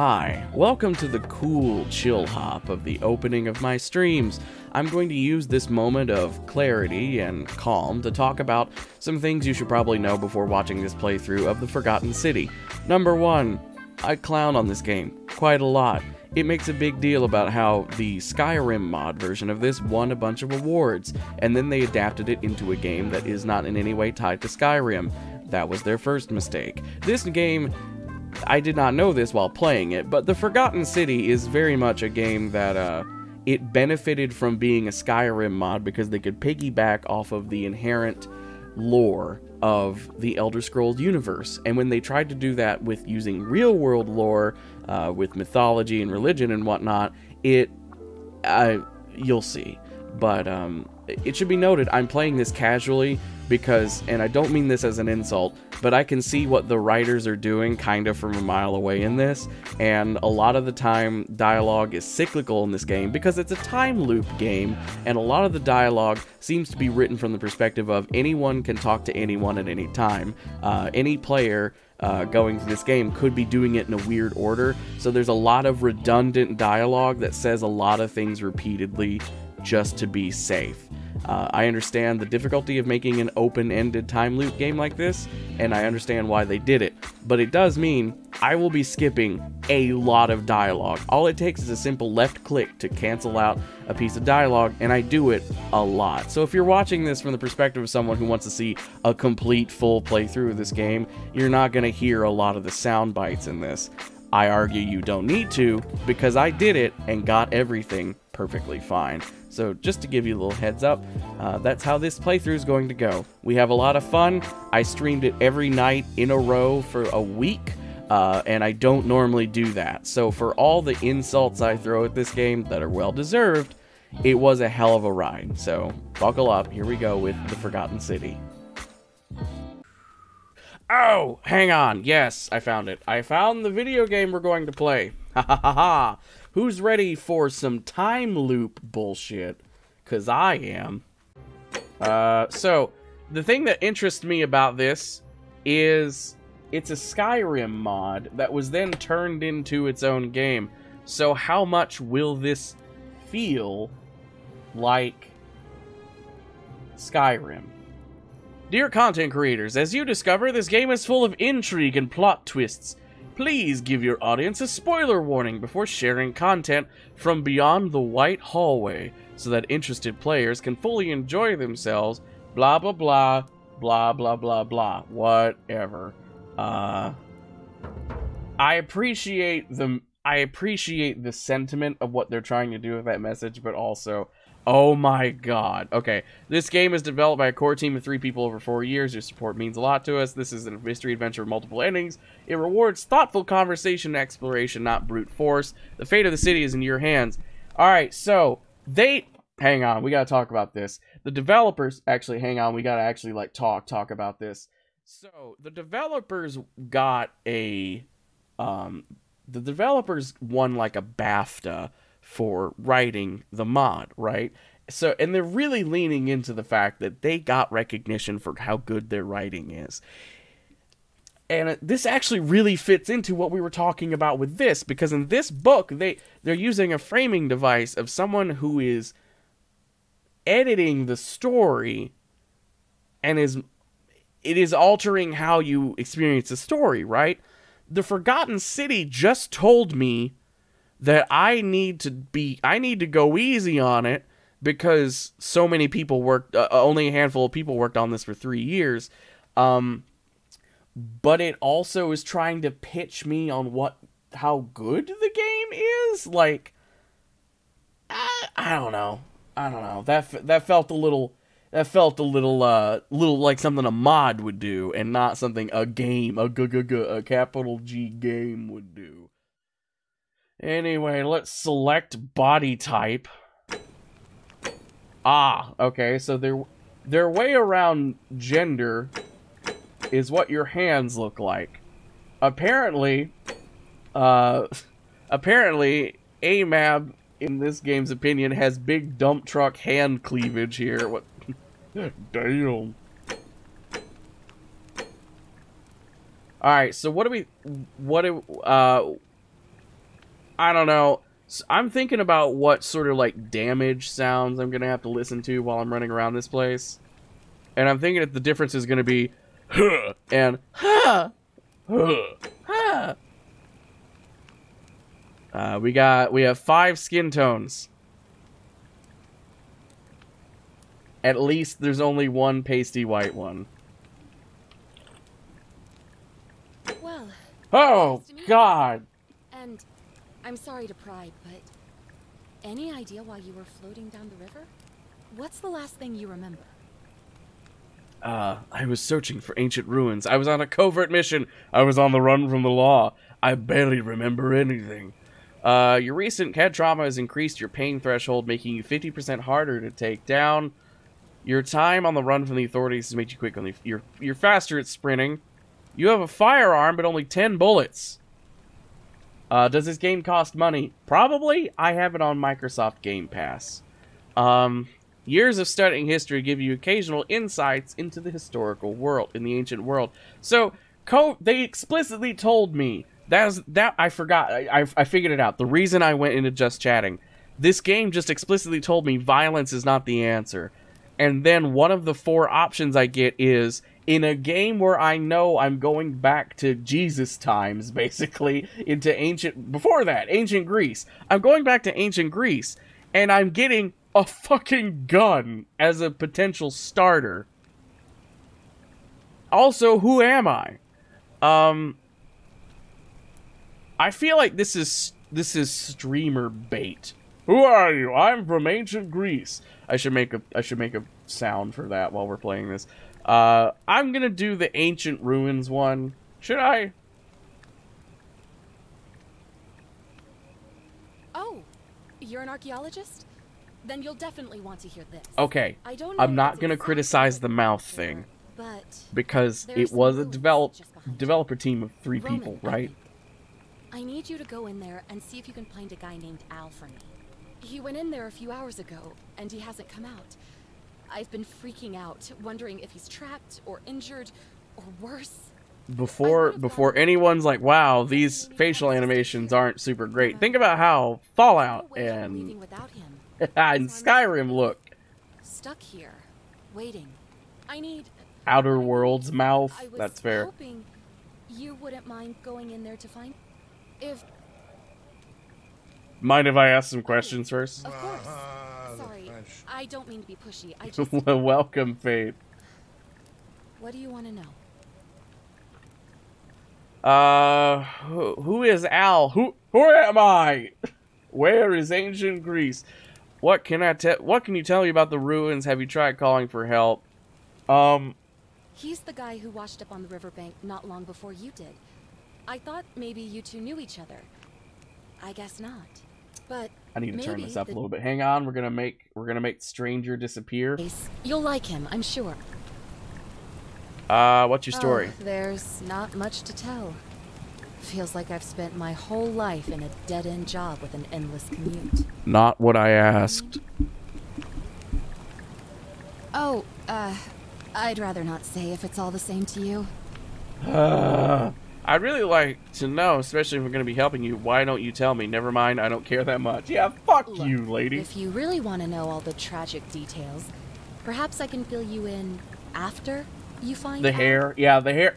Hi, welcome to the cool chill hop of the opening of my streams. I'm going to use this moment of clarity and calm to talk about some things you should probably know before watching this playthrough of The Forgotten City. Number one, I clown on this game quite a lot. It makes a big deal about how the Skyrim mod version of this won a bunch of awards, and then they adapted it into a game that is not in any way tied to Skyrim. That was their first mistake. This game I did not know this while playing it, but The Forgotten City is very much a game that uh, it benefited from being a Skyrim mod because they could piggyback off of the inherent lore of the Elder Scrolls universe. And when they tried to do that with using real world lore, uh, with mythology and religion and whatnot, it, uh, you'll see. But um, it should be noted, I'm playing this casually because, and I don't mean this as an insult, but I can see what the writers are doing kind of from a mile away in this, and a lot of the time dialogue is cyclical in this game because it's a time loop game, and a lot of the dialogue seems to be written from the perspective of anyone can talk to anyone at any time. Uh, any player uh, going through this game could be doing it in a weird order, so there's a lot of redundant dialogue that says a lot of things repeatedly just to be safe. Uh, I understand the difficulty of making an open-ended time loop game like this, and I understand why they did it. But it does mean I will be skipping a lot of dialogue. All it takes is a simple left click to cancel out a piece of dialogue, and I do it a lot. So if you're watching this from the perspective of someone who wants to see a complete full playthrough of this game, you're not going to hear a lot of the sound bites in this. I argue you don't need to, because I did it and got everything perfectly fine. So just to give you a little heads up, uh, that's how this playthrough is going to go. We have a lot of fun. I streamed it every night in a row for a week. Uh, and I don't normally do that. So for all the insults I throw at this game that are well deserved, it was a hell of a ride. So buckle up. Here we go with The Forgotten City. Oh, hang on. Yes, I found it. I found the video game we're going to play. Ha ha ha ha. Who's ready for some time loop bullshit? Because I am. Uh, so, the thing that interests me about this is it's a Skyrim mod that was then turned into its own game. So how much will this feel like Skyrim? Dear content creators, as you discover, this game is full of intrigue and plot twists. Please give your audience a spoiler warning before sharing content from beyond the white hallway so that interested players can fully enjoy themselves. Blah, blah, blah, blah, blah, blah, blah. Whatever. Uh, I appreciate the I appreciate the sentiment of what they're trying to do with that message, but also Oh my god. Okay, this game is developed by a core team of three people over four years. Your support means a lot to us. This is a mystery adventure with multiple endings. It rewards thoughtful conversation and exploration, not brute force. The fate of the city is in your hands. Alright, so, they... Hang on, we gotta talk about this. The developers... Actually, hang on, we gotta actually, like, talk, talk about this. So, the developers got a... Um, the developers won, like, a BAFTA for writing the mod, right? So, and they're really leaning into the fact that they got recognition for how good their writing is. And uh, this actually really fits into what we were talking about with this because in this book they they're using a framing device of someone who is editing the story and is it is altering how you experience the story, right? The Forgotten City just told me that I need to be I need to go easy on it because so many people worked uh, only a handful of people worked on this for 3 years. Um but it also is trying to pitch me on what how good the game is. Like I, I don't know. I don't know. That that felt a little that felt a little uh little like something a mod would do and not something a game a g g g a capital G game would do Anyway, let's select body type. Ah, okay, so their their way around gender is what your hands look like. Apparently, uh, apparently, AMAB, in this game's opinion, has big dump truck hand cleavage here. What? Damn. Alright, so what do we, what do, uh, I don't know. I'm thinking about what sort of like damage sounds I'm gonna have to listen to while I'm running around this place, and I'm thinking that the difference is gonna be, huh, and huh, huh, huh. Uh, we got we have five skin tones. At least there's only one pasty white one. Well, Oh Nice to meet you. God! I'm sorry to pry, but any idea why you were floating down the river? What's the last thing you remember? Uh, I was searching for ancient ruins. I was on a covert mission. I was on the run from the law. I barely remember anything. Uh, your recent head trauma has increased your pain threshold, making you 50% harder to take down. Your time on the run from the authorities has made you quick on the. You're you're faster at sprinting. You have a firearm, but only 10 bullets. Uh, does this game cost money? Probably. I have it on Microsoft Game Pass. Um, years of studying history give you occasional insights into the historical world, in the ancient world. So, they explicitly told me that was, that I forgot. I, I I figured it out. The reason I went into just chatting, this game just explicitly told me violence is not the answer. And then one of the four options I get is in a game where I know I'm going back to Jesus times, basically, into ancient, before that, ancient Greece. I'm going back to ancient Greece, and I'm getting a fucking gun as a potential starter. Also, who am I? Um, I feel like this is this is streamer bait. Who are you? I'm from ancient Greece. I should make a I should make a sound for that while we're playing this. Uh, I'm gonna do the ancient ruins one. Should I? Oh, you're an archaeologist? Then you'll definitely want to hear this. Okay, I don't I'm not gonna exactly criticize the mouth thing But because it was a develop just behind you. developer team of three Roman, people, right? I need you to go in there and see if you can find a guy named Al for me. He went in there a few hours ago, and he hasn't come out. I've been freaking out, wondering if he's trapped or injured or worse. Before before anyone's like, "Wow, these facial animations aren't super great." Think about how Fallout No way I'm leaving and and Skyrim look. Stuck here, waiting. I need Outer Worlds mouth. That's fair. you wouldn't mind going in there to find. If Mind if I ask some questions first? of course. Sorry, I don't mean to be pushy. I just. Welcome, Fate. what do you want to know? Uh, who, who is Al? Who who am I? Where is ancient Greece? What can I tell? What can you tell me about the ruins? Have you tried calling for help? Um, He's the guy who washed up on the riverbank not long before you did. I thought maybe you two knew each other. I guess not. But I need to turn this up a little bit. Hang on, we're gonna make we're gonna make stranger disappear. You'll like him, I'm sure. Uh, what's your story? Oh, there's not much to tell. Feels like I've spent my whole life in a dead-end job with an endless commute. Not what I asked. Oh, uh, I'd rather not say if it's all the same to you. I'd really like to know, especially if we're gonna be helping you. Why don't you tell me? Never mind, I don't care that much. Yeah, fuck Look, you, lady. If you really want to know all the tragic details, perhaps I can fill you in after you find The out. hair, yeah, the hair.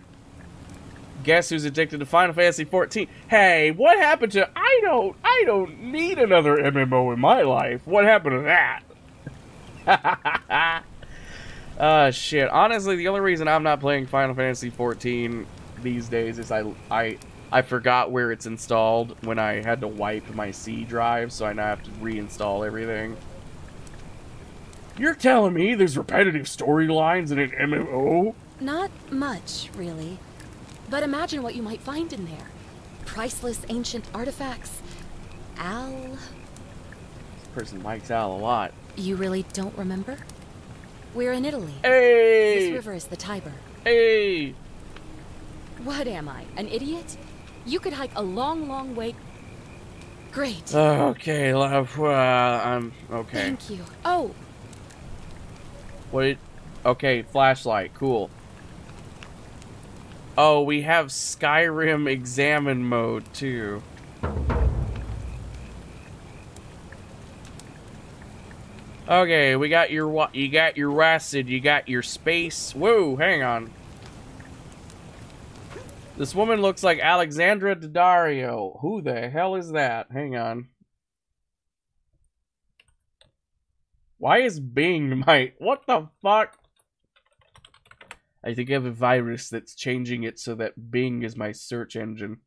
Guess who's addicted to Final Fantasy 14? Hey, what happened to? I don't, I don't need another MMO in my life. What happened to that? uh, shit. Honestly, the only reason I'm not playing Final Fantasy 14 these days is I, I, I forgot where it's installed when I had to wipe my C drive, so I now have to reinstall everything. You're telling me there's repetitive storylines in an MMO? Not much, really. But imagine what you might find in there. Priceless ancient artifacts. Al... This person likes Al a lot. You really don't remember? We're in Italy. Hey! This river is the Tiber. Hey! What am I, an idiot? You could hike a long, long way. Great. Okay, love. Uh, I'm okay. Thank you. Oh. Wait. Okay, flashlight. Cool. Oh, we have Skyrim examine mode too. Okay, we got your you got your acid, you got your space. Whoa, hang on. This woman looks like Alexandra Daddario. Who the hell is that? Hang on. Why is Bing my... What the fuck? I think I have a virus that's changing it so that Bing is my search engine.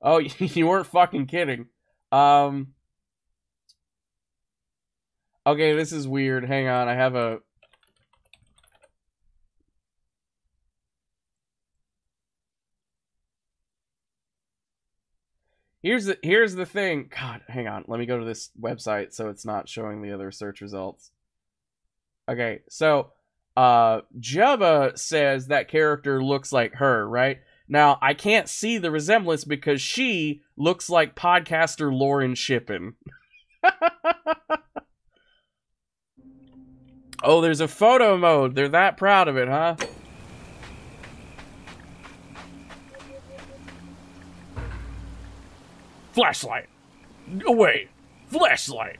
Oh, you weren't fucking kidding. Um... Okay, this is weird. Hang on, I have a... Here's the here's the thing. God, hang on. Let me go to this website so it's not showing the other search results. Okay, so uh Java says that character looks like her, right? Now, I can't see the resemblance because she looks like podcaster Lauren Shippen. oh, there's a photo mode. They're that proud of it, huh? Flashlight. Away. Flashlight.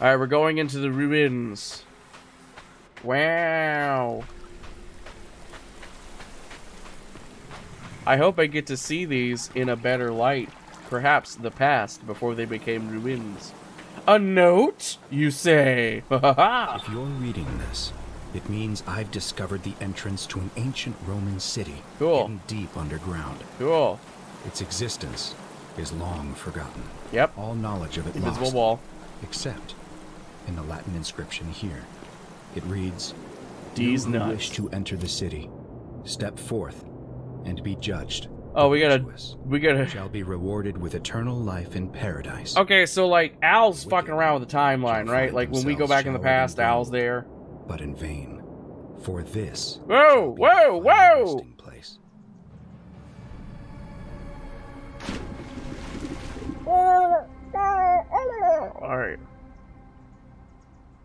Alright, we're going into the ruins. Wow. I hope I get to see these in a better light. Perhaps the past, before they became ruins. A note, you say? if you're reading this, it means I've discovered the entrance to an ancient Roman city cool. hidden deep underground. Cool. Its existence is long forgotten. Yep. All knowledge of it Invisible lost, wall. except in the Latin inscription here. It reads, D's "You who wish to enter the city, step forth and be judged. Oh, we gotta, we gotta. shall be rewarded with eternal life in paradise. Okay, so like Al's Wicked fucking around with the timeline, right? Like when we go back in the past, in Al's there. but in vain. For this Whoa, shall whoa, whoa! place. All right.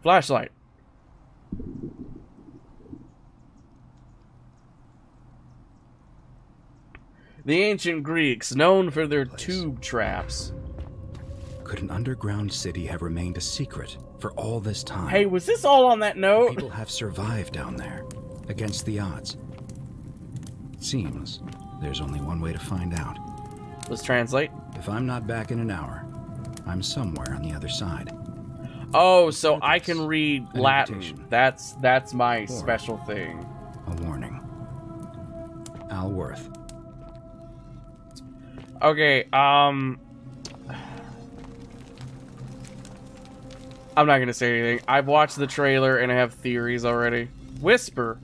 Flashlight. The ancient Greeks, known for their Place. tube traps. Could an underground city have remained a secret for all this time? Hey, was this all on that note? People have survived down there, against the odds. It seems there's only one way to find out. Let's translate. If I'm not back in an hour, I'm somewhere on the other side. Oh, so I can read An Latin. invitation. That's that's my Or- special thing. A warning. Al Worth. Okay, um I'm not gonna say anything. I've watched the trailer and I have theories already. Whisper.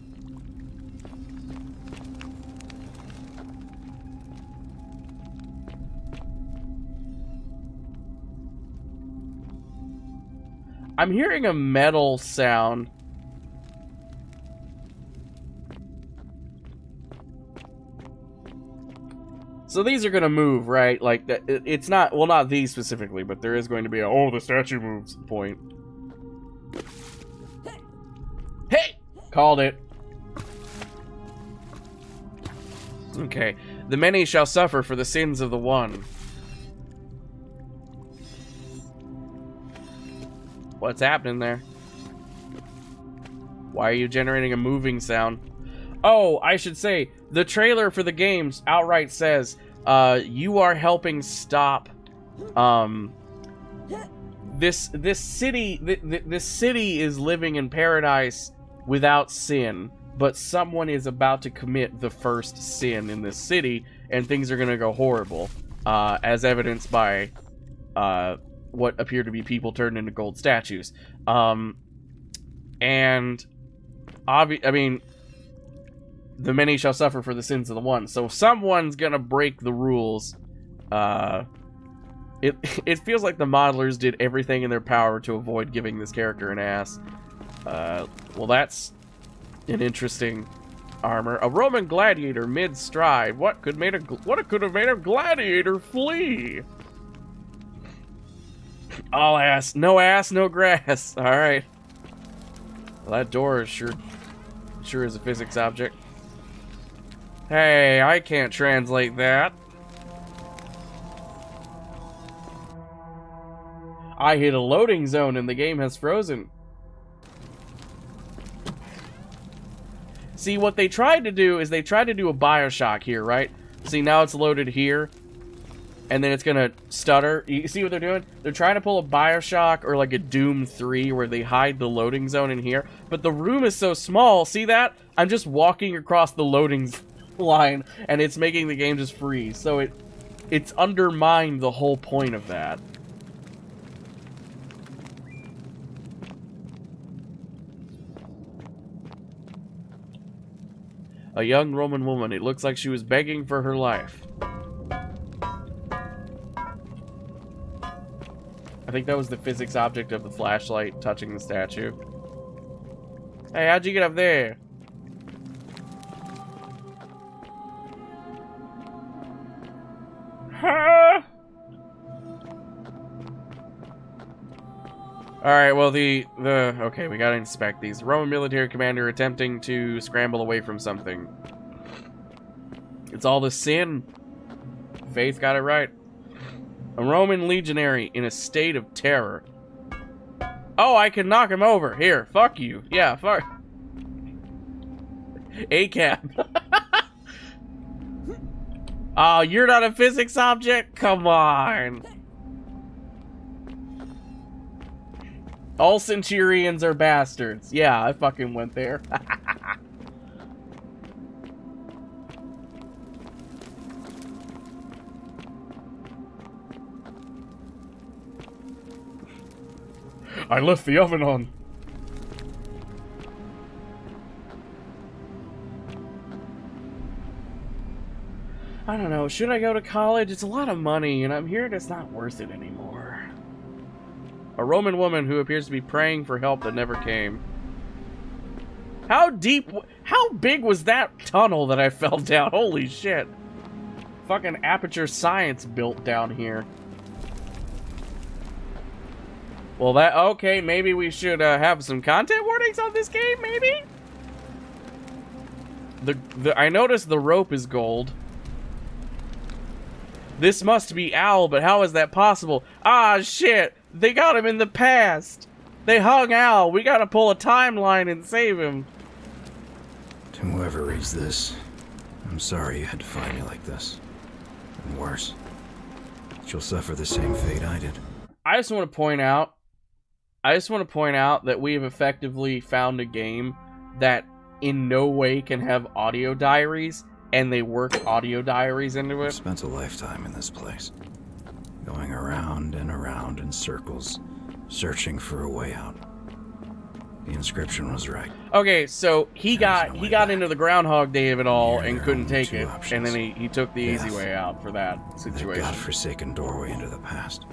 I'm hearing a metal sound. So these are gonna move, right? Like that. It's not well, not these specifically, but there is going to be a oh the statue moves point. Hey, called it. Okay, the many shall suffer for the sins of the one. What's happening there? Why are you generating a moving sound? Oh, I should say, the trailer for the games outright says, uh, you are helping stop, um, this, this city, th- th- this city is living in paradise without sin, but someone is about to commit the first sin in this city, and things are gonna go horrible, uh, as evidenced by, uh, what appear to be people turned into gold statues. Um, and, obvi- I mean, the many shall suffer for the sins of the one. So someone's gonna break the rules. Uh, it it feels like the modelers did everything in their power to avoid giving this character an ass. Uh, well, that's an interesting armor. A Roman gladiator mid stride. What could made a what could have made a gladiator flee? All ass. No ass, no grass. Alright. Well, that door is sure sure is a physics object. Hey, I can't translate that. I hit a loading zone and the game has frozen. See, what they tried to do is they tried to do a Bioshock here, right? See, now it's loaded here. And then it's gonna stutter. You see what they're doing? They're trying to pull a Bioshock or like a Doom 3 where they hide the loading zone in here. But the room is so small. See that? I'm just walking across the loading line and it's making the game just freeze. So it it's undermined the whole point of that. A young Roman woman. It looks like she was begging for her life. I think that was the physics object of the flashlight touching the statue. Hey, how'd you get up there? Alright, well the, the, okay, we gotta inspect these. Roman military commander attempting to scramble away from something. It's all the sin. Faith got it right. A Roman legionary in a state of terror. Oh, I can knock him over. Here, fuck you. Yeah, fuck. A-cap. oh, ah, you're not a physics object? Come on. All Centurions are bastards. Yeah, I fucking went there. I left the oven on. I don't know. Should I go to college? It's a lot of money, and I'm here and it's not worth it anymore. A Roman woman who appears to be praying for help that never came. How deep, how big was that tunnel that I fell down? Holy shit. Fucking aperture science built down here. Well, that, okay, maybe we should uh, have some content warnings on this game, maybe? The, the, I noticed the rope is gold. This must be Al, but how is that possible? Ah, shit! They got him in the past. They hung out. We gotta pull a timeline and save him. To whoever reads this, I'm sorry you had to find me like this. And worse, you'll suffer the same fate I did. I just want to point out, I just want to point out that we have effectively found a game that in no way can have audio diaries, and they work audio diaries into it. Spent a lifetime in this place going around and around in circles, searching for a way out. The inscription was right. Okay, so he got no he got back. into the Groundhog Day of it all and couldn't take it, options. and then he, he took the Death. easy way out for that situation. The godforsaken doorway into the past.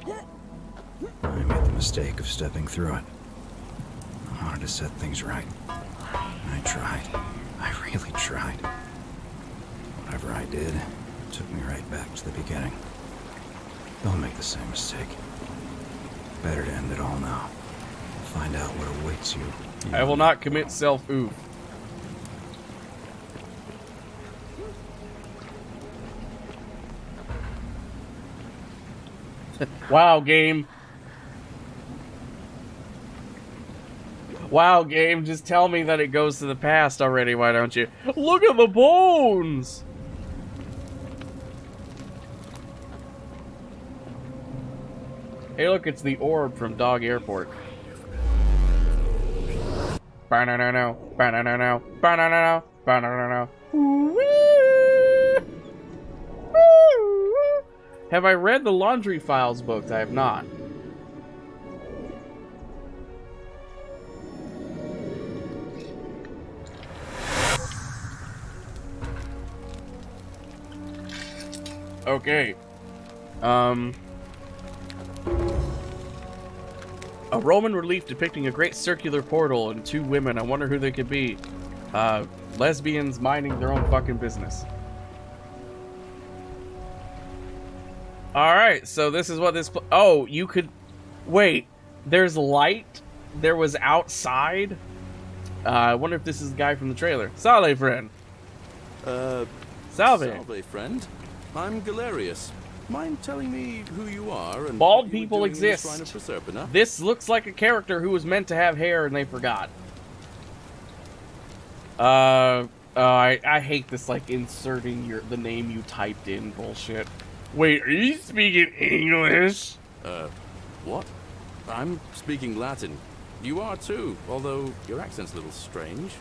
I made the mistake of stepping through it. I wanted to set things right. I tried. I really tried. Whatever I did, took me right back to the beginning. Don't make the same mistake. Better to end it all now. Find out what awaits you. I will not commit self-oof. wow, game. Wow, game, just tell me that it goes to the past already, why don't you? Look at the bones! Hey, look, it's the orb from Dog Airport. Ba-na-na-no, ba-na-na-no, ba-na-na-no, ba-na-na-no. Have I read the Laundry Files books? I have not. Okay. Um... A Roman relief depicting a great circular portal and two women. I wonder who they could be. Uh, lesbians minding their own fucking business. Alright, so this is what this... Oh, you could... Wait, there's light. There was outside. Uh, I wonder if this is the guy from the trailer. Salve, friend. Uh, Salve. salve, friend. I'm Galerius. Mind telling me who you are and Bald what you were people doing in the exist. This looks like a character who was meant to have hair and they forgot. Uh, uh I I hate this like inserting your the name you typed in bullshit. Wait, are you speaking English? Uh, what? I'm speaking Latin. You are too, although your accent's a little strange.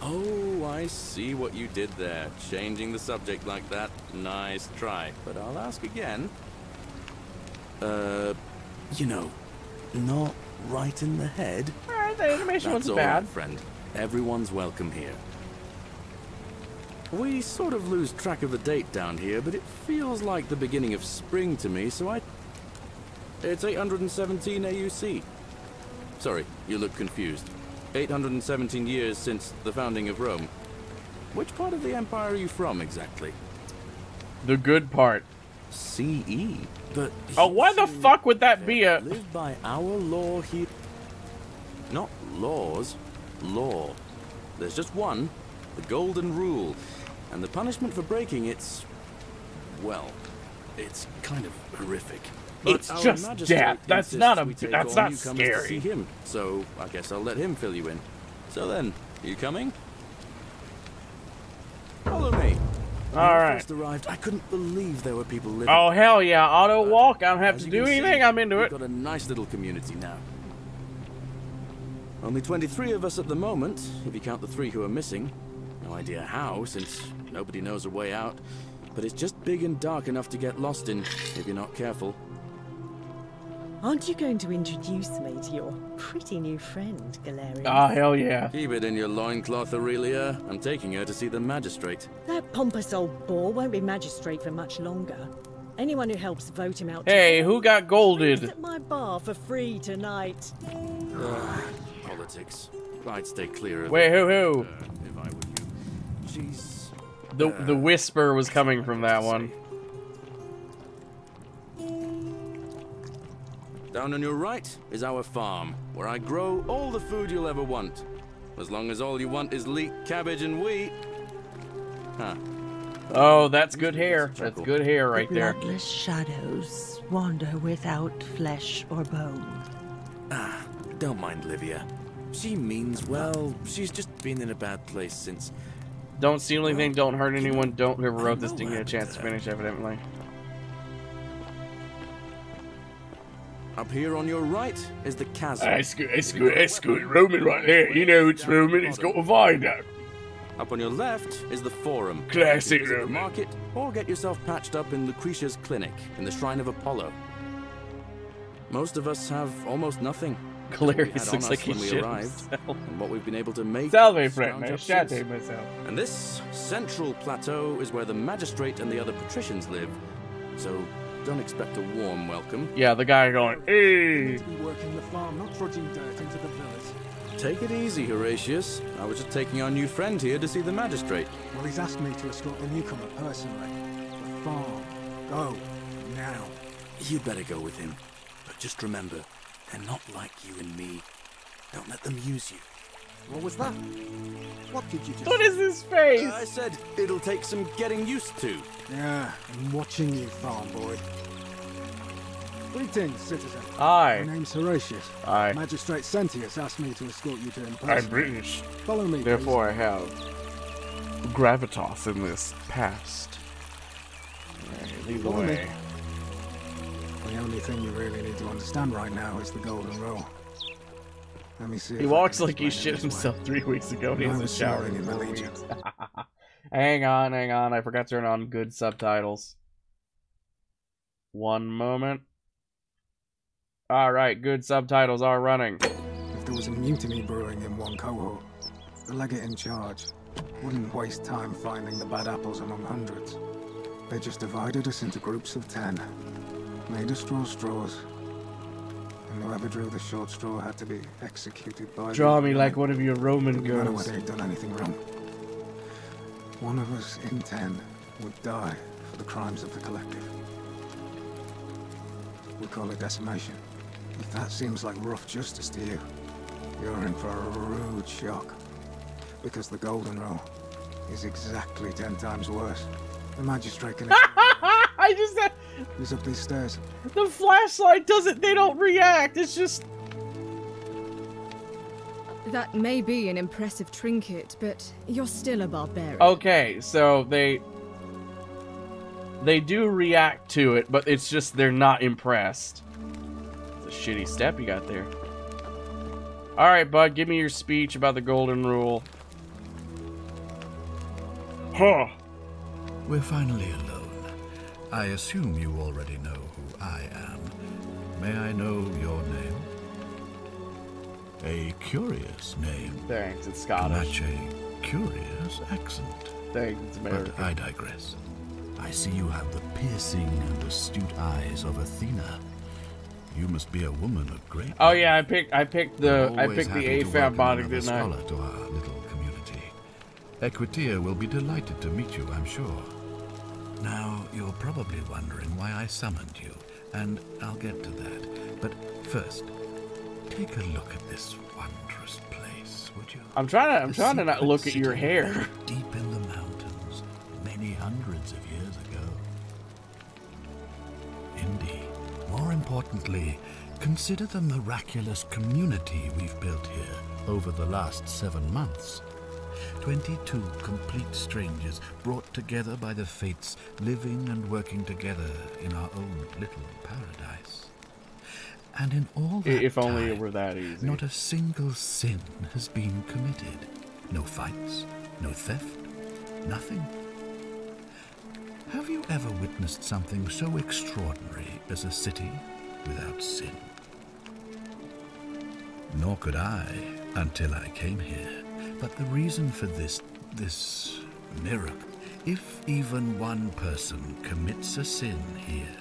Oh, I see what you did there. Changing the subject like that. Nice try. But I'll ask again. Uh, you know, not right in the head. Alright, the animation That's wasn't all bad. right, friend. Everyone's welcome here. We sort of lose track of the date down here, but it feels like the beginning of spring to me, so I... It's 817 AUC. Sorry, you look confused. 817 years since the founding of Rome. Which part of the empire are you from, exactly? The good part. CE? But... Oh, why the fuck would that be a Live by our law here. Not laws, law. There's just one, the golden rule. And the punishment for breaking it's. well, it's kind of horrific. It's our just death. That's not a- that's all not scary. See him, so I guess I'll let him fill you in. So then, you coming? Follow me. When I Alright. first arrived, I couldn't believe there were people living Oh hell yeah, auto walk. I don't have as to do anything. see, I'm into we've it. got a nice little community now. Only 23 of us at the moment, if you count the three who are missing. No idea how, since nobody knows a way out. But it's just big and dark enough to get lost in, if you're not careful. Aren't you going to introduce me to your pretty new friend, Galerius? Oh hell yeah. Keep it in your loincloth, Aurelia. I'm taking her to see the magistrate. That pompous old bore won't be magistrate for much longer. Anyone who helps vote him out. Hey, who got Is golded? at my bar for free tonight. Politics. I'd stay clear of Wait, who who? uh, if I were you. She's... The the whisper was coming from that one. Down on your right is our farm, where I grow all the food you'll ever want. As long as all you want is leek, cabbage, and wheat. Huh. Oh, that's good hair. That's good hair right there. Bloodless shadows wander without flesh or bone. Ah, don't mind Livia. She means well. She's just been in a bad place since. Don't steal anything, don't hurt anyone, don't whoever wrote this didn't get a chance to finish evidently. Up here on your right is the chasm. That's good, that's good, that's good. Roman right there. You know it's Roman, it's got a viaduct. Up on your left is the Forum. Classic visit the market, or get yourself patched up in Lucretia's clinic in the Shrine of Apollo. Most of us have almost nothing. Galerius looks like he when we shit arrived, and what we've been able to make. Salve, friend, man. up myself. And this central plateau is where the magistrate and the other patricians live. So don't expect a warm welcome. Yeah, the guy going, hey. to be working the farm, not trudging dirt into the villas. Take it easy, Horatius. I was just taking our new friend here to see the magistrate. Well, he's asked me to escort the newcomer personally. The farm. Go. Now. You'd better go with him. But just remember, they're not like you and me. Don't let them use you. What was that? What did you just What is this face? I said it'll take some getting used to. Yeah, I'm watching you, farm boy. Greetings, citizen. Hi. My name's Horatius. Hi. Magistrate Sentius asked me to escort you to him I'm. British. Follow me, Therefore, I have gravitas in this past. Alright, lead the Follow me. way. please. The only thing you really need to understand right now is the golden rule. Let me see. He walks like he shit it this way. himself three weeks ago and he hasn't was showered in four weeks. hang on, hang on. I forgot to turn on good subtitles. One moment. Alright, good subtitles are running. If there was a mutiny brewing in one cohort, the legate in charge wouldn't waste time finding the bad apples among hundreds. They just divided us into groups of ten, made us draw straws, and whoever drew the short straw had to be executed by. Draw me like one of your Roman girls. No matter whether he'd done anything wrong. One of us in ten would die for the crimes of the collective. We call it decimation. If that seems like rough justice to you, you're in for a rude shock. Because the Golden Rule is exactly ten times worse. The magistrate can I just said He's up these stairs. the flashlight doesn't. They don't react. It's just. That may be an impressive trinket, but you're still a barbarian. Okay, so they they do react to it, but it's just they're not impressed. It's a shitty step you got there. All right, bud, give me your speech about the golden rule. Huh. We're finally alone. I assume you already know who I am. May I know your name? A curious name. Thanks, it's To Scottish. match a curious accent. Thanks, American. But I digress. I see you have the piercing and astute eyes of Athena. You must be a woman of great. Oh yeah, I picked I picked the I picked the AFAB body, didn't I? scholar to our little community. Equitia will be delighted to meet you, I'm sure. Now, you're probably wondering why I summoned you, and I'll get to that. But first, take a look at this wondrous place, would you? I'm trying to I'm The trying to not look at your hair. Deep in the mountains, many hundreds of years ago. Indeed. More importantly, consider the miraculous community we've built here over the last seven months. 22 complete strangers brought together by the fates, living and working together in our own little paradise. And in all that If only it time, were that easy. not a single sin has been committed. No fights, no theft, nothing. Have you ever witnessed something so extraordinary as a city without sin? Nor could I until I came here. But the reason for this, this miracle, if even one person commits a sin here,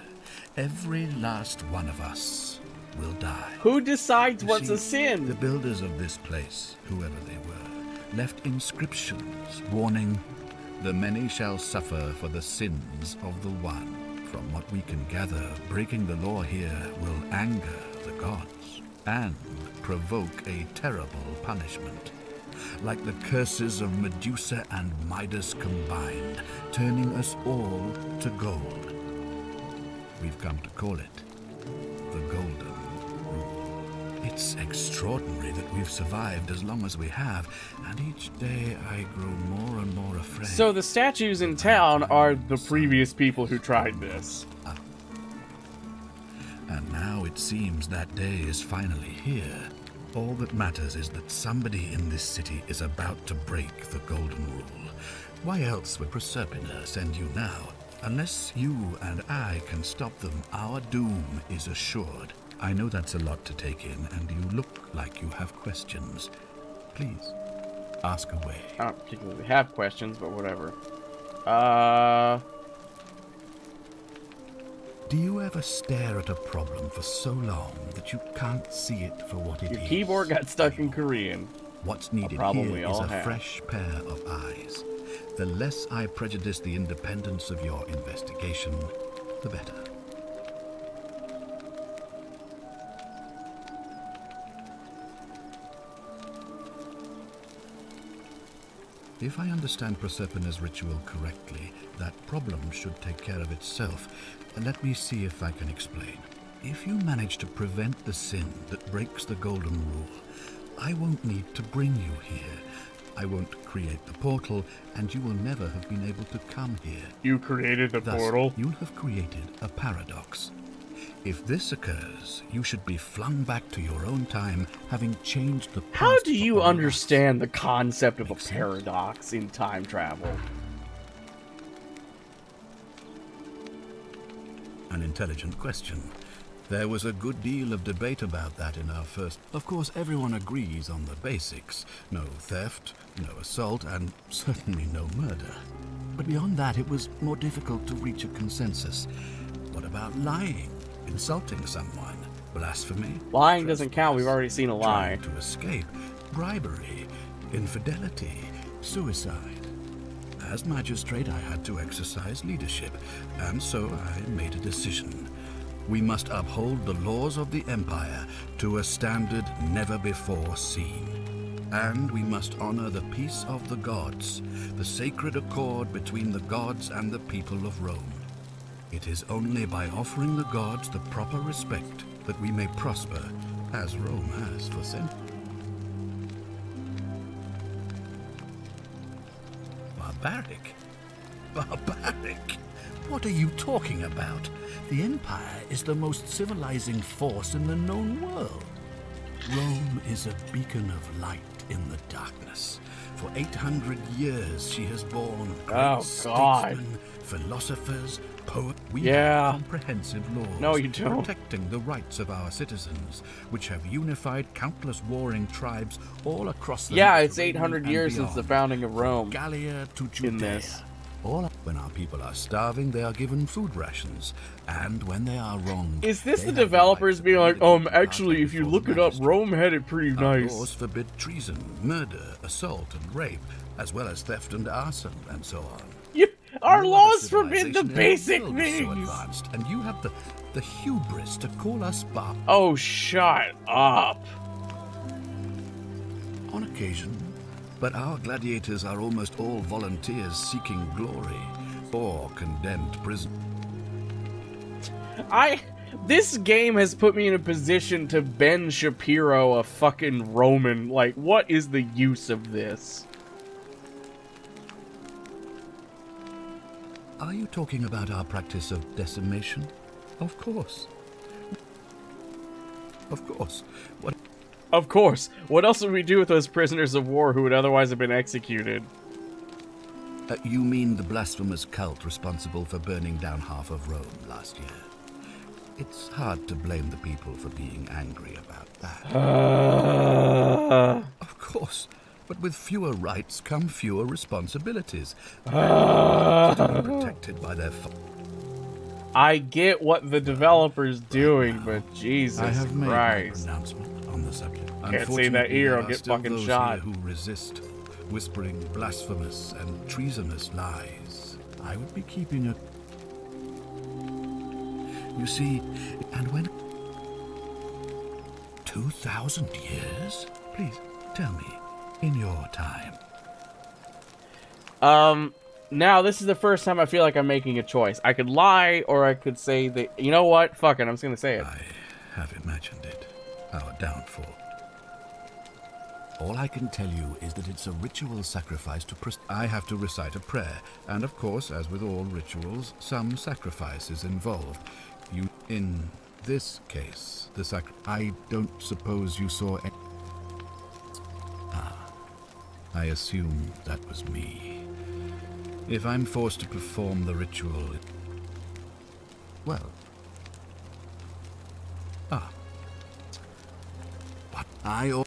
every last one of us will die. Who decides You what's a sin? The builders of this place, whoever they were, left inscriptions warning, The many shall suffer for the sins of the one. From what we can gather, breaking the law here will anger the gods and provoke a terrible punishment. Like the curses of Medusa and Midas combined, turning us all to gold. We've come to call it the Golden Rule. It's extraordinary that we've survived as long as we have, and each day I grow more and more afraid. So the statues in town are the previous people who tried this. Ah. And now it seems that day is finally here. All that matters is that somebody in this city is about to break the Golden Rule. Why else would Proserpina send you now? Unless you and I can stop them, our doom is assured. I know that's a lot to take in, and you look like you have questions. Please, ask away. I don't particularly have questions, but whatever. Uh, Do you ever stare at a problem for so long that you can't see it for what it is? your keyboard got stuck in Korean. What's needed here is a have. fresh pair of eyes. The less I prejudice the independence of your investigation, the better. If I understand Proserpina's ritual correctly, that problem should take care of itself. Let me see if I can explain. If you manage to prevent the sin that breaks the Golden Rule, I won't need to bring you here. I won't create the portal, and you will never have been able to come here. You created the Thus, portal. you'll have created a paradox. If this occurs, you should be flung back to your own time, having changed the past. How do you all us. understand the concept of a Makes sense. paradox in time travel? An intelligent question. There was a good deal of debate about that in our first. Of course, everyone agrees on the basics no theft, no assault, and certainly no murder. But beyond that, it was more difficult to reach a consensus. What about lying, insulting someone, blasphemy? Lying doesn't count. We've already seen a lie. Trying to escape, bribery, infidelity, suicide. As magistrate, I had to exercise leadership, and so I made a decision. We must uphold the laws of the Empire to a standard never before seen. And we must honor the peace of the gods, the sacred accord between the gods and the people of Rome. It is only by offering the gods the proper respect that we may prosper, as Rome has for centuries. Barbaric? Barbaric? What are you talking about? The Empire is the most civilizing force in the known world. Rome is a beacon of light in the darkness. For 800 years, she has borne oh, great Oh, statesmen, philosophers, poets. We Yeah. have comprehensive laws No, you don't. protecting the rights of our citizens, which have unified countless warring tribes all across the Yeah, it's 800 and years since the founding of Rome. Gallia to Judea. In this. All when our people are starving, they are given food rations, and when they are wrong, Is this the right developers to being like, um, actually, if you look it up. Rome had it pretty Our nice. laws forbid treason, murder, assault, and rape, as well as theft and arson, and so on. You, our No laws forbid the basic is so advanced, and you have the the hubris to call us bar. Oh, shut up. On occasion, but our gladiators are almost all volunteers seeking glory or condemned prison. I. This game has put me in a position to Ben Shapiro a fucking Roman. Like, what is the use of this? Are you talking about our practice of decimation? Of course. Of course. What Of course. What else would we do with those prisoners of war who would otherwise have been executed? uh, you mean the blasphemous cult responsible for burning down half of Rome last year? It's hard to blame the people for being angry about that. Uh, Of course, but with fewer rights come fewer responsibilities. uh, to be protected by their. I get what the developer's doing, but Jesus I have made my Christ. Pronouncement on the subject. Can't say that Unfortunately, here, there I'll get still fucking those shot. here Who resist, whispering blasphemous and treasonous lies. I would be keeping a. You see, and when. Two thousand years? Please tell me, in your time. Um, now this is the first time I feel like I'm making a choice. I could lie, or I could say that. You know what? Fuck it. I'm just gonna say it. I have imagined it. Our downfall. All I can tell you is that it's a ritual sacrifice to. Pres- I have to recite a prayer, and of course, as with all rituals, some sacrifice is involved. You, in this case, the sac. I don't suppose you saw. Any- ah, I assume that was me. If I'm forced to perform the ritual, well, I All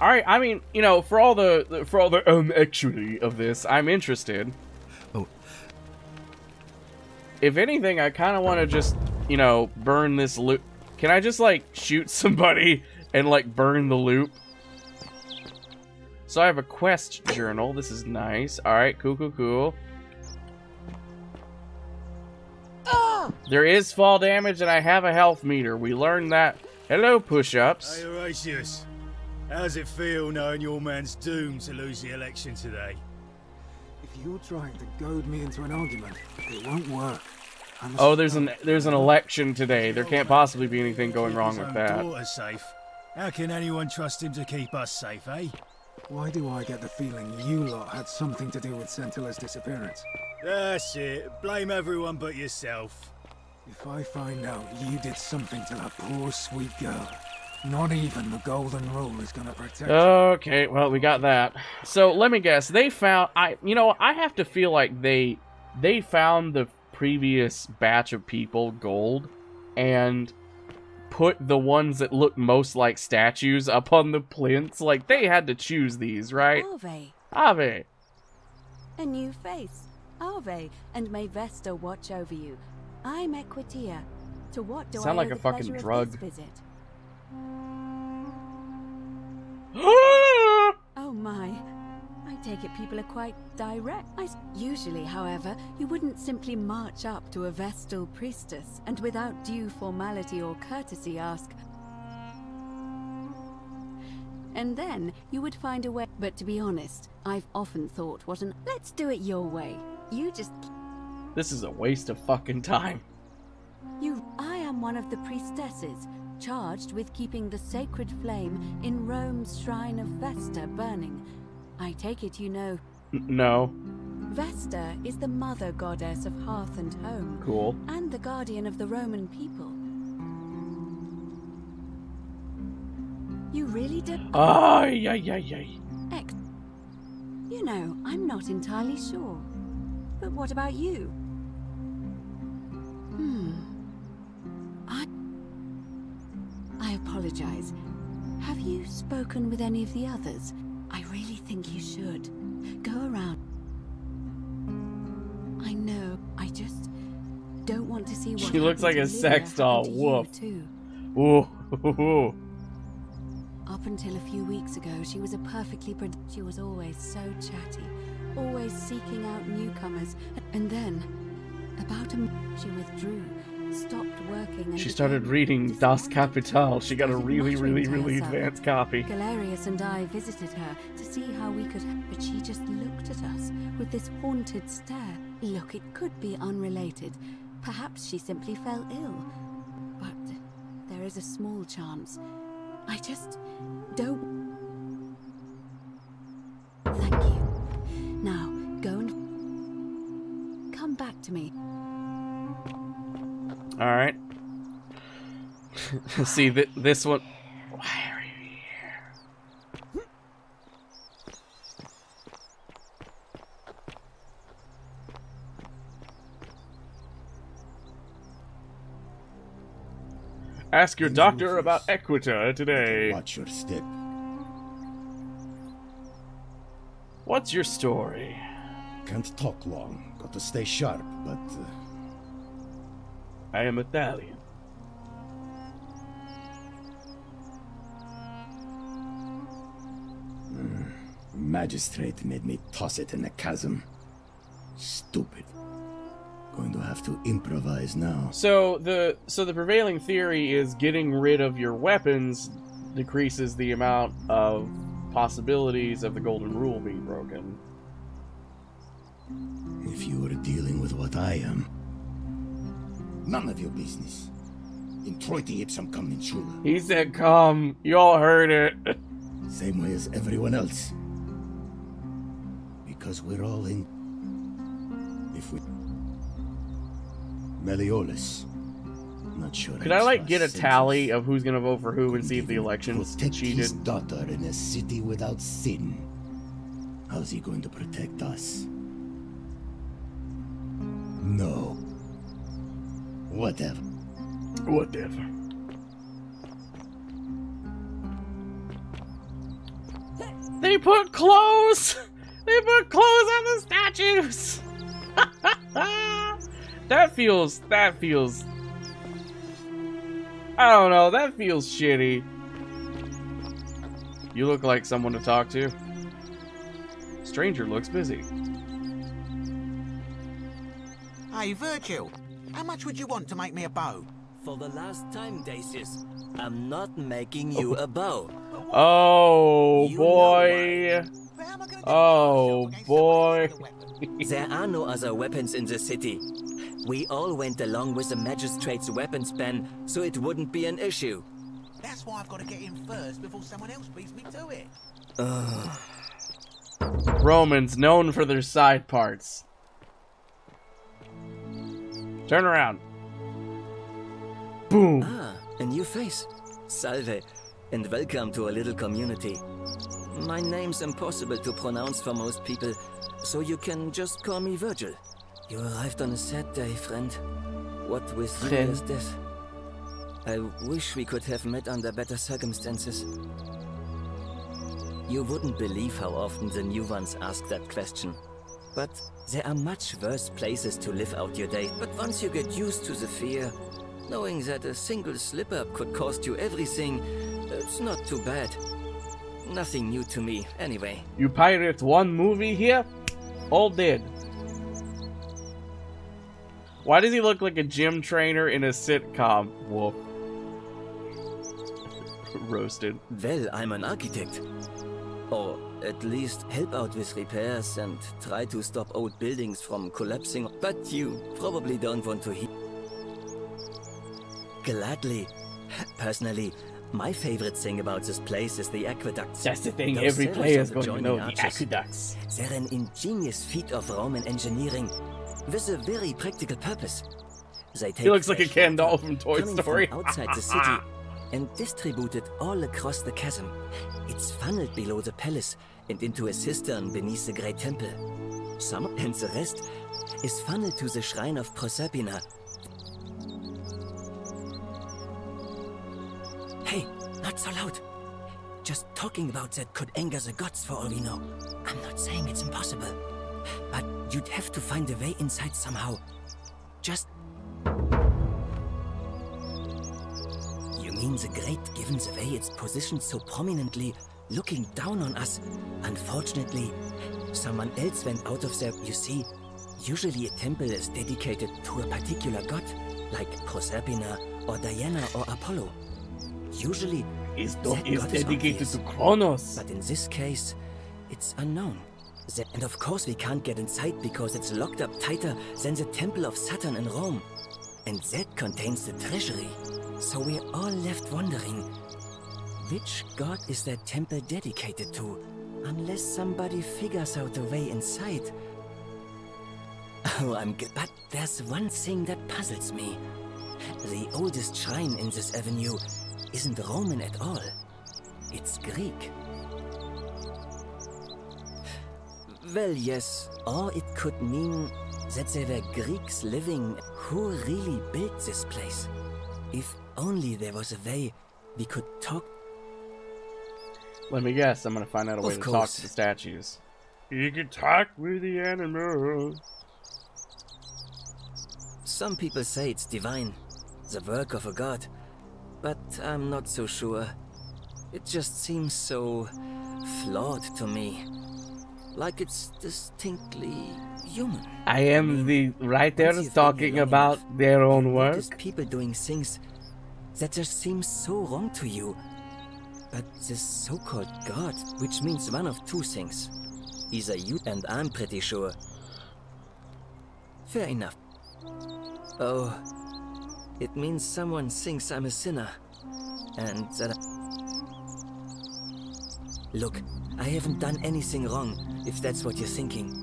right. I mean, you know, for all the for all the um actually of this, I'm interested. Oh. If anything, I kind of want to just, you know, burn this loop. Can I just like shoot somebody and like burn the loop? So I have a quest journal. This is nice. All right, cool, cool, cool. There is fall damage, and I have a health meter. We learned that. Hello, push-ups. Hey, Horatius. How's it feel knowing your man's doomed to lose the election today? If you're trying to goad me into an argument, it won't work. Oh, there's an there's an election today. There can't possibly be anything going wrong with own that. daughter safe. How can anyone trust him to keep us safe, eh? Why do I get the feeling you lot had something to do with Centilla's disappearance? That's it. Blame everyone but yourself. If I find out you did something to that poor sweet girl, not even the golden rule is gonna protect you. Okay, well we got that. So let me guess. They found I you know I have to feel like they they found the previous batch of people gold and put the ones that look most like statues up on the plinths. Like they had to choose these, right? Ave, Ave. a new face. Ave, and may Vesta watch over you. I'm Equitia. To what do Sound I like a fucking drug. visit? Oh my, I take it people are quite direct. I Usually, however, you wouldn't simply march up to a Vestal priestess and without due formality or courtesy ask, and then you would find a way. But to be honest, I've often thought what an. Let's do it your way. You just. This is a waste of fucking time. You. I am one of the priestesses, charged with keeping the sacred flame in Rome's shrine of Vesta burning. I take it you know. No. Vesta is the mother goddess of hearth and home. Cool. And the guardian of the Roman people. You really did. Ay, ay, ay, ay. Ex- you know, I'm not entirely sure. But what about you? Apologize. Have you spoken with any of the others? I really think you should. Go around. I know, I just don't want to see what She looks like a sex doll. Woof. Too. Ooh. Up until a few weeks ago, she was a perfectly She was always so chatty, always seeking out newcomers. And then, about a she withdrew, stopped working, and She started reading Das Kapital. She got a really, really, really herself. advanced copy. Galerius and I visited her to see how we could, but she just looked at us with this haunted stare. Look, it could be unrelated. Perhaps she simply fell ill. But there is a small chance. I just don't. Thank you. Now, go and come back to me. All right. See th- this one. Why are you here? Ask your doctor about Equitia today. Watch your step. What's your story? Can't talk long. Got to stay sharp, but uh, I am Italian. Mm, magistrate made me toss it in the chasm. Stupid. Going to have to improvise now. So the so the prevailing theory is getting rid of your weapons decreases the amount of possibilities of the golden rule being broken. If you were dealing with what I am, none of your business. Introiti ipsum commensura. He said, "Come." You all heard it. Same way as everyone else. Because we're all in. If we. Meliodas. Not sure. Could I like get a tally of who's gonna vote for who and see if the election's cheated? his daughter in a city without sin. How's he going to protect us? No. Whatever. Whatever. They put clothes. They put clothes on the statues. that feels. That feels. I don't know. That feels shitty. You look like someone to talk to. Stranger looks busy. Hey, Virgil, how much would you want to make me a bow? For the last time, Dacius, I'm not making you a bow. Oh boy. Oh boy. there are no other weapons in the city. We all went along with the magistrate's weapons ban, so it wouldn't be an issue. That's why I've got to get in first before someone else beats me to it. Ugh. Romans known for their side parts. Turn around. Boom. Ah, a new face. Salve, and welcome to a little community. My name's impossible to pronounce for most people, so you can just call me Virgil. You arrived on a sad day, friend. What with Friend. Julia's death. I wish we could have met under better circumstances. You wouldn't believe how often the new ones ask that question. But there are much worse places to live out your day. But once you get used to the fear, knowing that a single slip up could cost you everything, it's not too bad. nothing new to me, anyway. You pirate one movie here? All dead. Why does he look like a gym trainer in a sitcom? Whoop. Roasted. Well, I'm an architect. Or at least help out with repairs and try to stop old buildings from collapsing. But you probably don't want to hear. Gladly. Personally, my favorite thing about this place is the aqueducts. That's the thing, Those every player is going to know the aqueducts. They're an ingenious feat of Roman engineering with a very practical purpose. They take He looks like a fresh Ken water doll from Toy Story. From outside the city and distributed all across the chasm. It's funneled below the palace and into a cistern beneath the great temple. Some and the rest is funneled to the shrine of Proserpina. Hey, not so loud. Just talking about that could anger the gods for all we know. I'm not saying it's impossible. But you'd have to find a way inside somehow. Just. Mean the great given the way it's positioned so prominently, looking down on us? Unfortunately, someone else went out of there. You see, usually a temple is dedicated to a particular god, like Proserpina or Diana or Apollo. Usually, Is is dedicated obvious. to Kronos. But in this case, it's unknown. The- And of course we can't get inside because it's locked up tighter than the Temple of Saturn in Rome. And that contains the treasury. So we're all left wondering, which god is that temple dedicated to? Unless somebody figures out a way inside. Oh, I'm. But there's one thing that puzzles me. The oldest shrine in this avenue isn't Roman at all. It's Greek. Well, yes, or it could mean that there were Greeks living who really built this place. If only there was a way we could talk. Let me guess, I'm gonna find out a way Of to talk to the statues. You can talk with the animals. Some people say it's divine, the work of a god, but I'm not so sure. It just seems so flawed to me. Like it's distinctly human. I am the Once writers you've talking about enough, their own work. people doing things that just seem so wrong to you. But this so-called God, which means one of two things. Either you and I'm pretty sure. Fair enough. Oh, it means someone thinks I'm a sinner. And that I... Look, I haven't done anything wrong, if that's what you're thinking.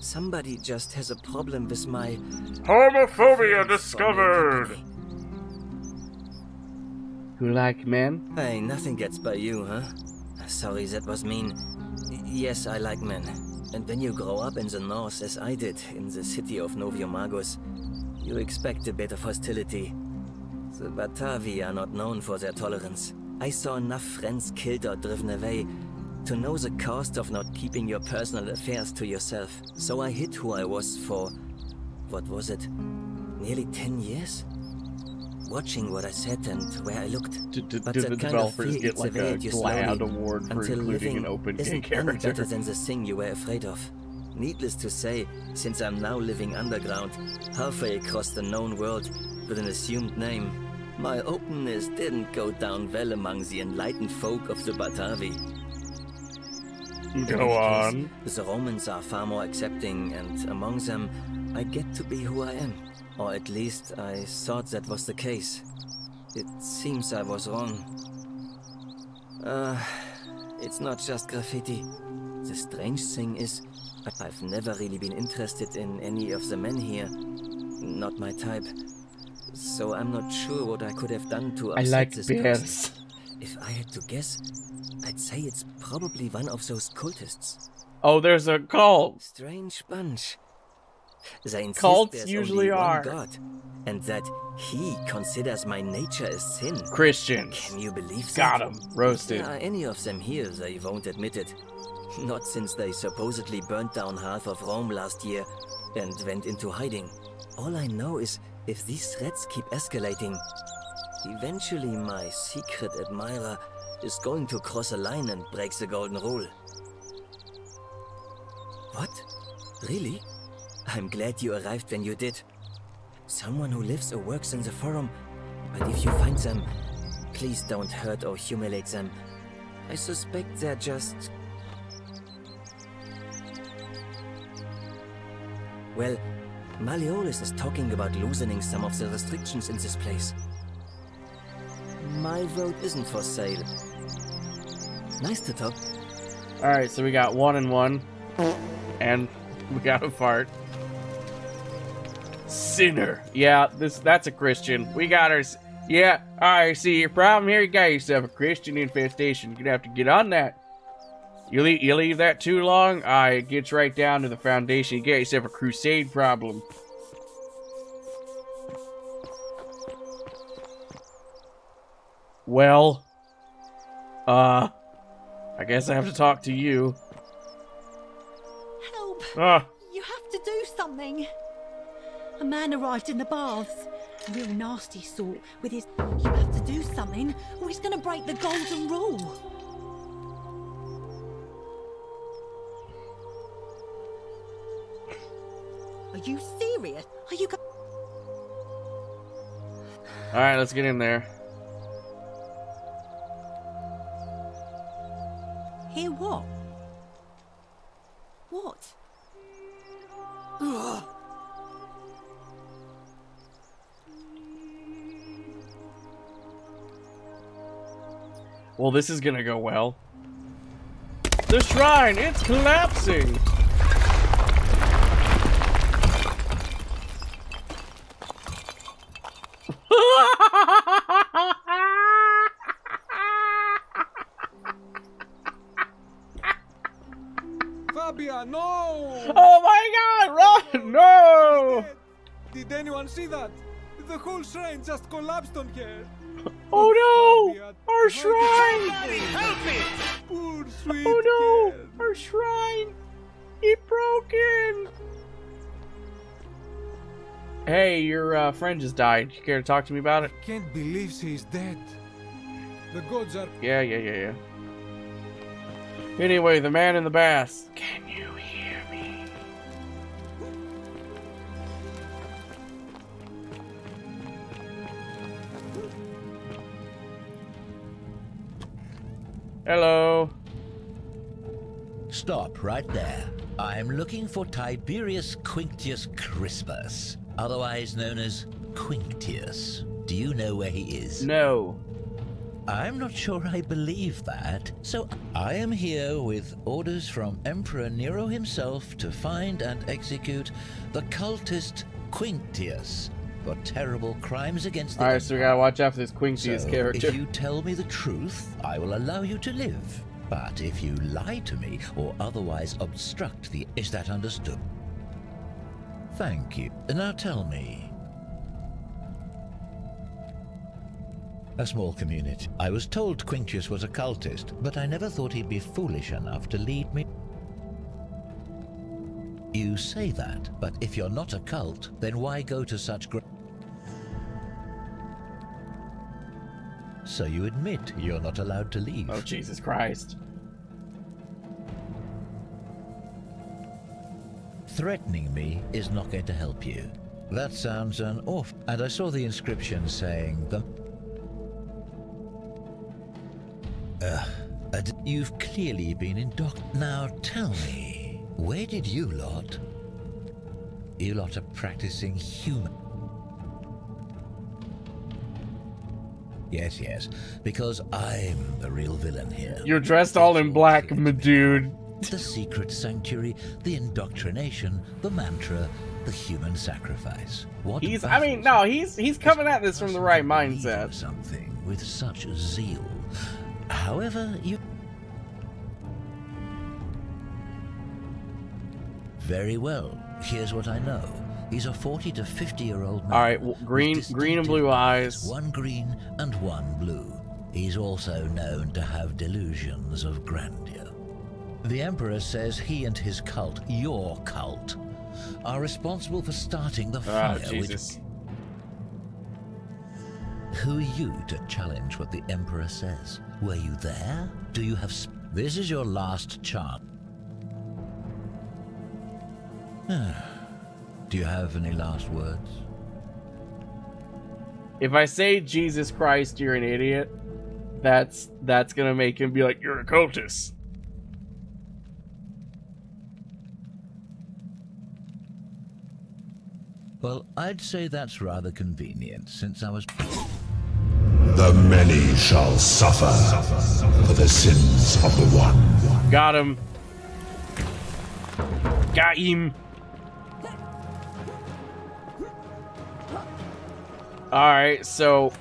Somebody just has a problem with my... Homophobia discovered! You like men? Hey, nothing gets by you, huh? Ah, sorry, that was mean. Yes, I like men. And when you grow up in the north, as I did, in the city of Noviomagus, you expect a bit of hostility. The Batavi are not known for their tolerance. I saw enough friends killed or driven away to know the cost of not keeping your personal affairs to yourself. So I hid who I was for, what was it, nearly 10 years? Watching what I said and where I looked. Did, did, But that the kind of fear get like a at you GLAD slowly award for until including an open gay isn't any character? better than the thing you were afraid of. Needless to say, since I'm now living underground, halfway across the known world with an assumed name, my openness didn't go down well among the enlightened folk of the Batavi. Go any case, on. The Romans are far more accepting, and among them, I get to be who I am. Or at least I thought that was the case. It seems I was wrong. Uh, it's not just graffiti. The strange thing is, I've never really been interested in any of the men here. Not my type. So I'm not sure what I could have done to upset I like this bears. person. If I had to guess, I'd say it's probably one of those cultists. Oh, there's a cult. Strange bunch. They Cults usually are. God, and that he considers my nature a sin. Christians. Can you believe Got that? 'em. Roasted. If there are any of them here, they won't admit it. Not since they supposedly burnt down half of Rome last year and went into hiding. All I know is if these threats keep escalating, eventually my secret admirer is going to cross a line and breaks the golden rule. What? Really? I'm glad you arrived when you did. Someone who lives or works in the forum. But if you find them, please don't hurt or humiliate them. I suspect they're just... Well, Malleolus is talking about loosening some of the restrictions in this place. My vote isn't for sale. Nice to talk. Alright, so we got one and one. And we got a fart. Sinner. Yeah, this that's a Christian. We got our... Yeah, alright, see your problem here? You got yourself a Christian infestation. You're gonna have to get on that. You leave, you leave that too long, ah, it gets right down to the foundation. You get yourself a crusade problem. Well, uh, I guess I have to talk to you. Help! Ah, You have to do something. A man arrived in the baths. A real nasty sort with his. You have to do something, or he's gonna break the golden rule. Are you serious? Are you? Go- alright, let's get in there. What? What? Ugh. Well, this is gonna go well. The shrine, it's collapsing! Whole shrine just collapsed on her. Oh no! Our shrine! Help me! Poor sweet Oh no! Our shrine! It broken! Hey, your uh, friend just died. You care to talk to me about it? Can't believe she's dead. The gods are. Yeah, yeah, yeah, yeah. Anyway, the man in the bath. Can Hello. Stop right there. I'm looking for Tiberius Quinctius Crispus, otherwise known as Quinctius. Do you know where he is? No. I'm not sure I believe that. So I am here with orders from Emperor Nero himself to find and execute the cultist Quinctius for terrible crimes against the Alright, so we gotta watch out for this Quinctius so, character. If you tell me the truth, I will allow you to live. But if you lie to me or otherwise obstruct the... Is that understood? Thank you. Now tell me. A small community. I was told Quinctius was a cultist, but I never thought he'd be foolish enough to lead me. You say that, but if you're not a cult, then why go to such gr- So you admit you're not allowed to leave. Oh, Jesus Christ. Threatening me is not going to help you. That sounds an off. And I saw the inscription saying the. Ugh. You've clearly been indoct. Now tell me, where did you lot? You lot are practicing human. Yes, yes, because I'm the real villain here. You're dressed all in black, my dude. The secret sanctuary, the indoctrination, the mantra, the human sacrifice. What He's I mean, no, he's he's coming at this from the right mindset. Something with such zeal. However, you. Very well. Here's what I know. He's a 40 to 50 year old man. All right, w- green green and blue eyes. One green and one blue. He's also known to have delusions of grandeur. The Emperor says he and his cult, your cult, are responsible for starting the Ah, fire Jesus. which. Who are you to challenge what the Emperor says? Were you there? Do you have... Sp- this is your last chance. Do you have any last words? If I say Jesus Christ, you're an idiot, that's that's gonna make him be like, you're a cultist. Well, I'd say that's rather convenient, since I was... The many shall suffer for the sins of the one. Got him. Got him. Alright, so...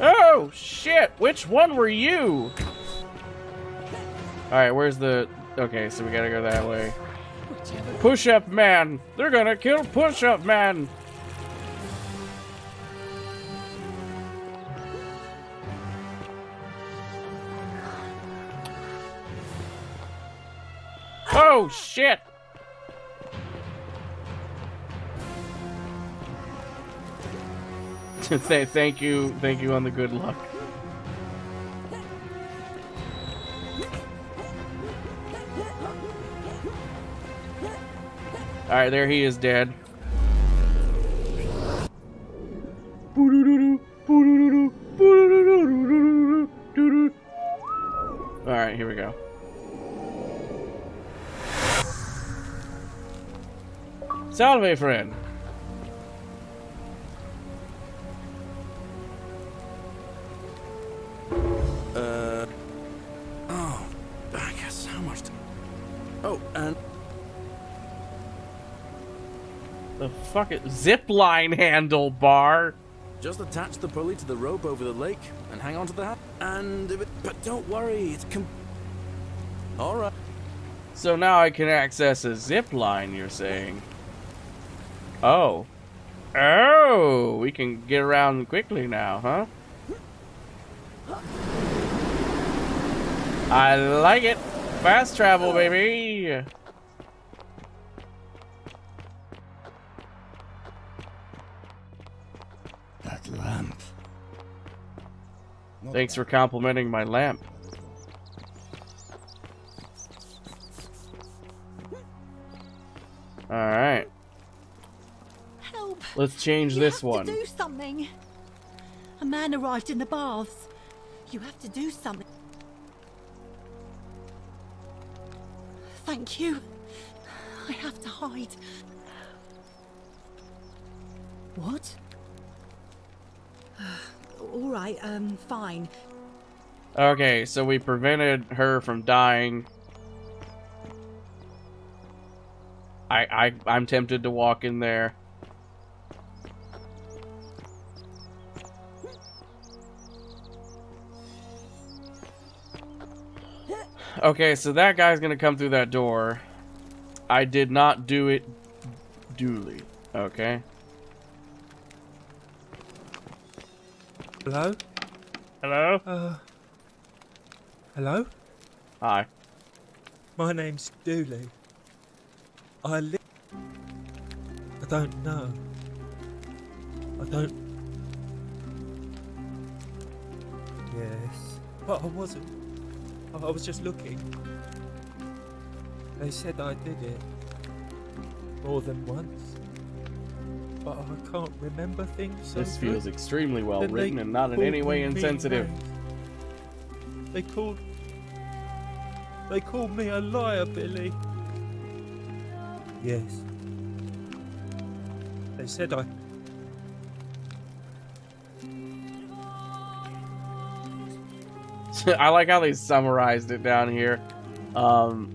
Oh, shit! Which one were you? Alright, where's the... Okay, so we gotta go that way. Push-up man! They're gonna kill push-up man! Oh, shit! Th thank you, thank you on the good luck. Alright, there he is dead. Alright, here we go. Salve, friend. Fuck it zip line handlebar. just attach the pulley to the rope over the lake and hang on to that. And it, but don't worry, it's com. All right. So now I can access a zip line, you're saying? Oh. Oh, we can get around quickly now, huh? I like it. Fast travel, baby. Thanks for complimenting my lamp. Alright. Help! Let's change you this have one. To do something. A man arrived in the baths. You have to do something. Thank you. I have to hide. What? All right, um, fine. Okay, so we prevented her from dying. I, I, I'm tempted to walk in there. Okay, so that guy's gonna come through that door. I did not do it duly. Okay. Hello? Hello? Uh, hello? Hi. My name's Duli. I live. I don't know. I don't. Yes. But I wasn't. I I was just looking. They said I did it. More than once. But I can't remember things so This feels extremely well Then written and not in any way insensitive. They called. They called me a liar, Billy. Yes. They said I. I like how they summarized it down here. Um,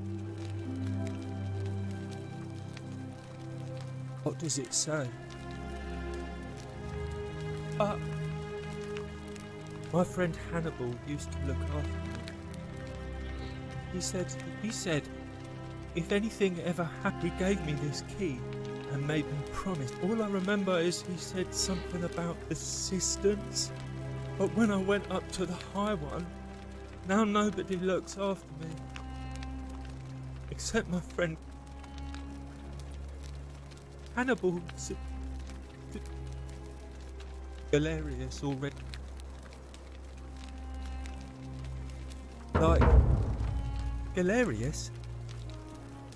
What does it say? Uh, my friend Hannibal used to look after me. He said, he said, if anything ever happened, he gave me this key and made me promise. All I remember is he said something about assistance. But when I went up to the high one, now nobody looks after me. Except my friend Hannibal hilarious already. Like, hilarious?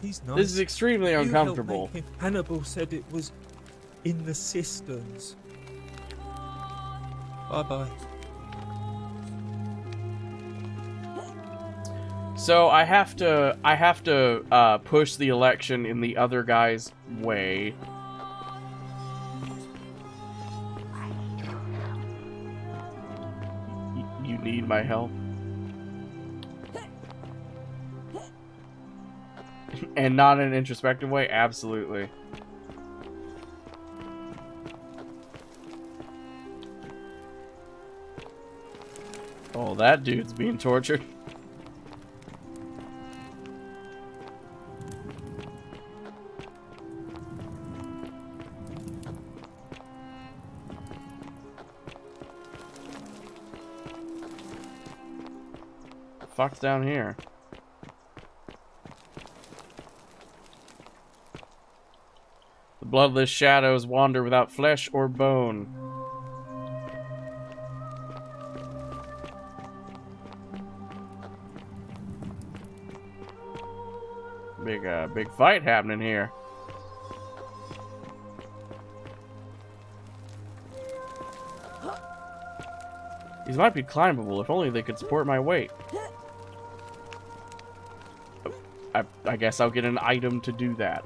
He's not. This is extremely you uncomfortable. Hannibal said it was in the cisterns. Bye bye. So I have to I have to uh, push the election in the other guy's way my help. and not in an introspective way, absolutely. Oh, that dude's being tortured. Fuck's down here? The bloodless shadows wander without flesh or bone. Big, uh, big fight happening here. These might be climbable if only they could support my weight. I, guess I'll get an item to do that.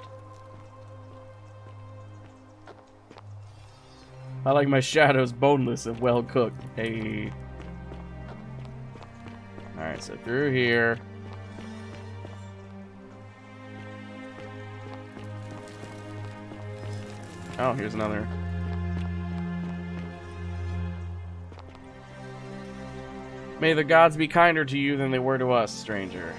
I like my shadows boneless and well cooked. Hey. Alright, so through here. Oh, here's another. May the gods be kinder to you than they were to us, stranger.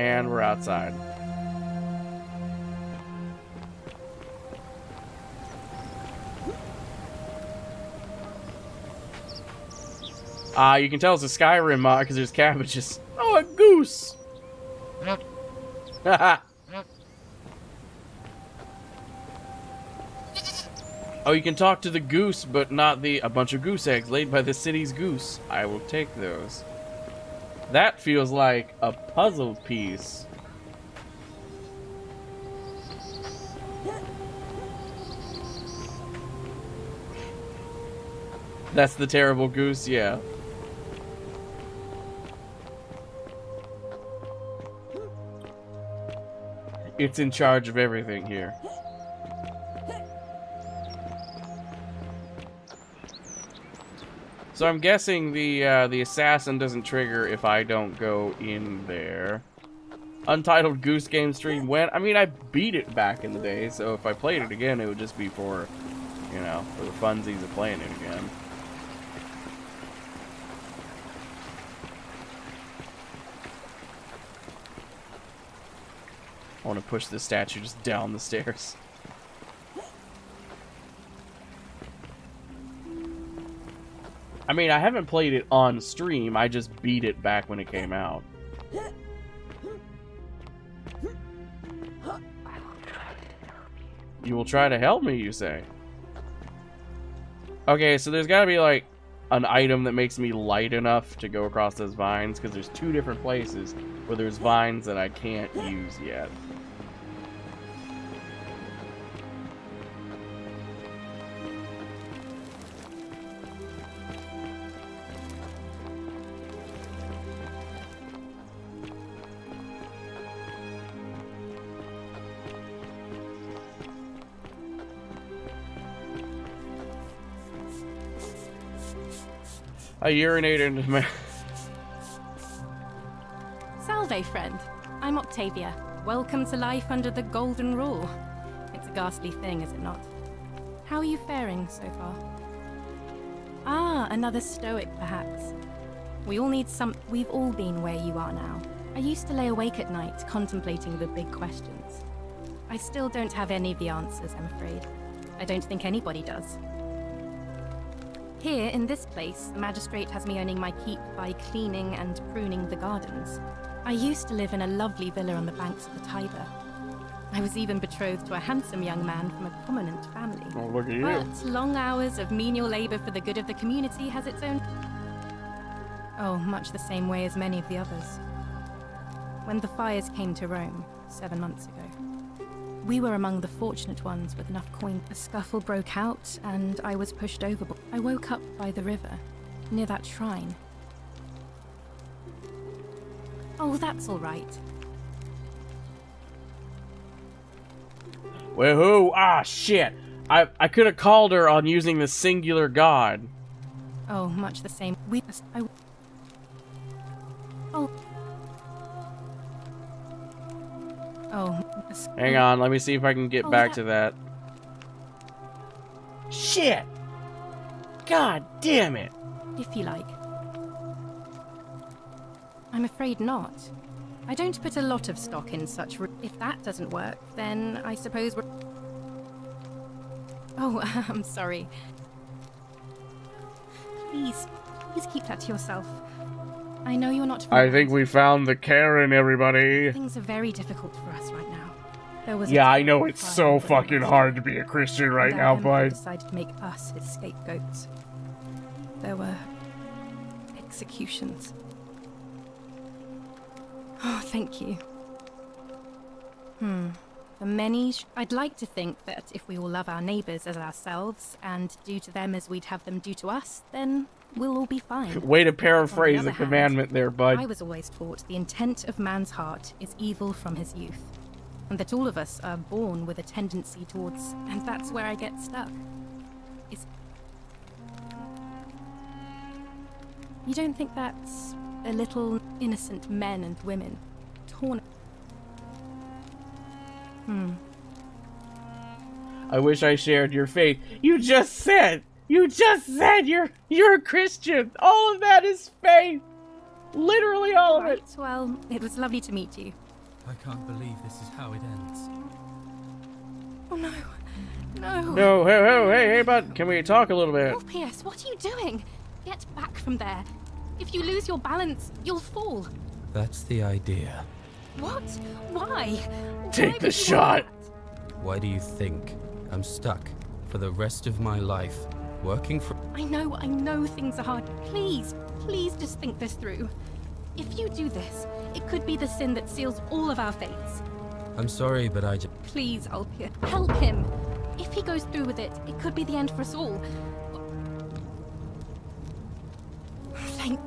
And we're outside. Ah, you can tell it's a Skyrim mod because there's cabbages. Oh, a goose! Oh, you can talk to the goose, but not the a bunch of goose eggs laid by the city's goose. I will take those. That feels like a puzzle piece. That's the terrible goose, yeah. It's in charge of everything here. So I'm guessing the uh, the assassin doesn't trigger if I don't go in there. Untitled Goose Game stream went. I mean, I beat it back in the day, so if I played it again, it would just be for, you know, for the funsies of playing it again. I want to push this statue just down the stairs. I mean, I haven't played it on stream. I just beat it back when it came out. You will try to help me, you say? Okay, so there's got to be, like, an item that makes me light enough to go across those vines, because there's two different places where there's vines that I can't use yet. I urinated into my... Salve, friend. I'm Octavia. Welcome to life under the Golden Rule. It's a ghastly thing, is it not? How are you faring so far? Ah, another stoic, perhaps. We all need some. We've all been where you are now. I used to lay awake at night contemplating the big questions. I still don't have any of the answers, I'm afraid. I don't think anybody does. Here, in this place, the magistrate has me earning my keep by cleaning and pruning the gardens. I used to live in a lovely villa on the banks of the Tiber. I was even betrothed to a handsome young man from a prominent family. Oh, look at you. But long hours of menial labor for the good of the community has its own. Oh, much the same way as many of the others. When the fires came to Rome, seven months ago, we were among the fortunate ones with enough coin. A scuffle broke out, and I was pushed overboard. I woke up by the river, near that shrine. Oh, that's all right. Who? Ah, shit. I, I could have called her on using the singular god. Oh, much the same. We. I. Hang on, let me see if I can get Oh, back that- to that. Shit! God damn it! If you like. I'm afraid not. I don't put a lot of stock in such. If that doesn't work, then I suppose we're. Oh, I'm sorry. Please, please keep that to yourself. I know you're not. I think we found the Karen, everybody. Things are very difficult for us right now. Yeah, I know it's so fucking hard to be a Christian right now, bud. decided to make us his scapegoats. There were executions. Oh, thank you. Hmm. The many. Sh- I'd like to think that if we all love our neighbours as ourselves and do to them as we'd have them do to us, then we'll all be fine. Way to paraphrase the a hand, commandment there, bud. I was always taught the intent of man's heart is evil from his youth, and that all of us are born with a tendency towards, and that's where I get stuck. Is you don't think that's a little innocent men and women torn? Hmm. I wish I shared your faith. You just said, you just said you're you're a Christian. All of that is faith. Literally all of it. Well, it was lovely to meet you. I can't believe this is how it ends. Oh no, no. No, hey, hey, hey, hey, bud. Can we talk a little bit? Oh, Pierce, what are you doing? Get back from there. If you lose your balance, you'll fall. That's the idea. What? Why? Take the shot. Why do you think I'm stuck for the rest of my life working for. I know, I know things are hard. Please, please just think this through. If you do this, it could be the sin that seals all of our fates. I'm sorry, but I just. Please, Alpia, help him. If he goes through with it, it could be the end for us all. Thank.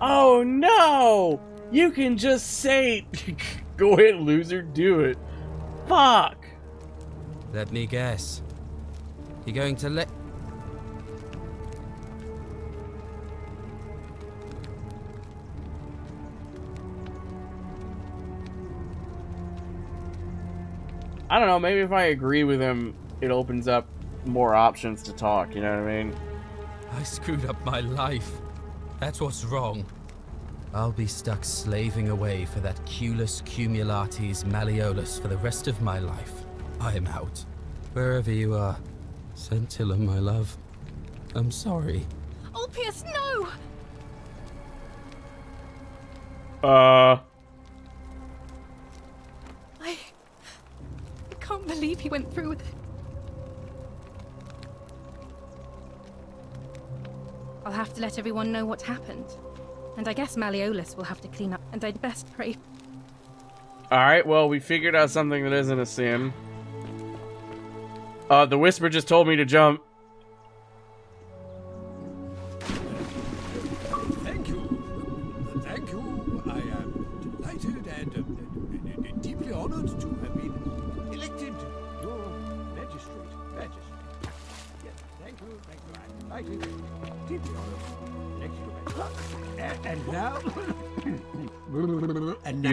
Oh no! You can just say, go ahead, loser, do it. Fuck! Let me guess. You're going to let. I don't know, maybe if I agree with him, it opens up more options to talk, you know what I mean? I screwed up my life. That's what's wrong. I'll be stuck slaving away for that Culus Cumulatis Malleolus for the rest of my life. I'm out. Wherever you are, Scintilla, my love. I'm sorry. Ulpius, no! Uh. Can't believe he went through with it. I'll have to let everyone know what happened. And I guess Malleolus will have to clean up, and I'd best pray. Alright, well, we figured out something that isn't a sin. Uh, the Whisper just told me to jump.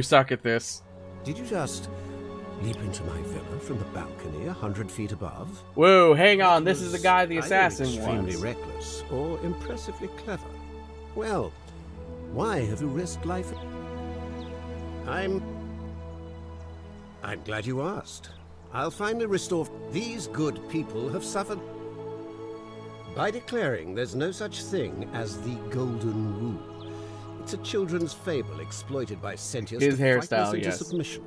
Suck at this. Did you just leap into my villa from the balcony a hundred feet above? Whoa, hang on, this is the guy the assassin extremely was. reckless or impressively clever. Well, why have you risked life? I'm. I'm glad you asked. I'll finally restore. These good people have suffered. By declaring there's no such thing as the Golden Rule, It's a children's fable exploited by Sentius His to hairstyle, into yes. submission.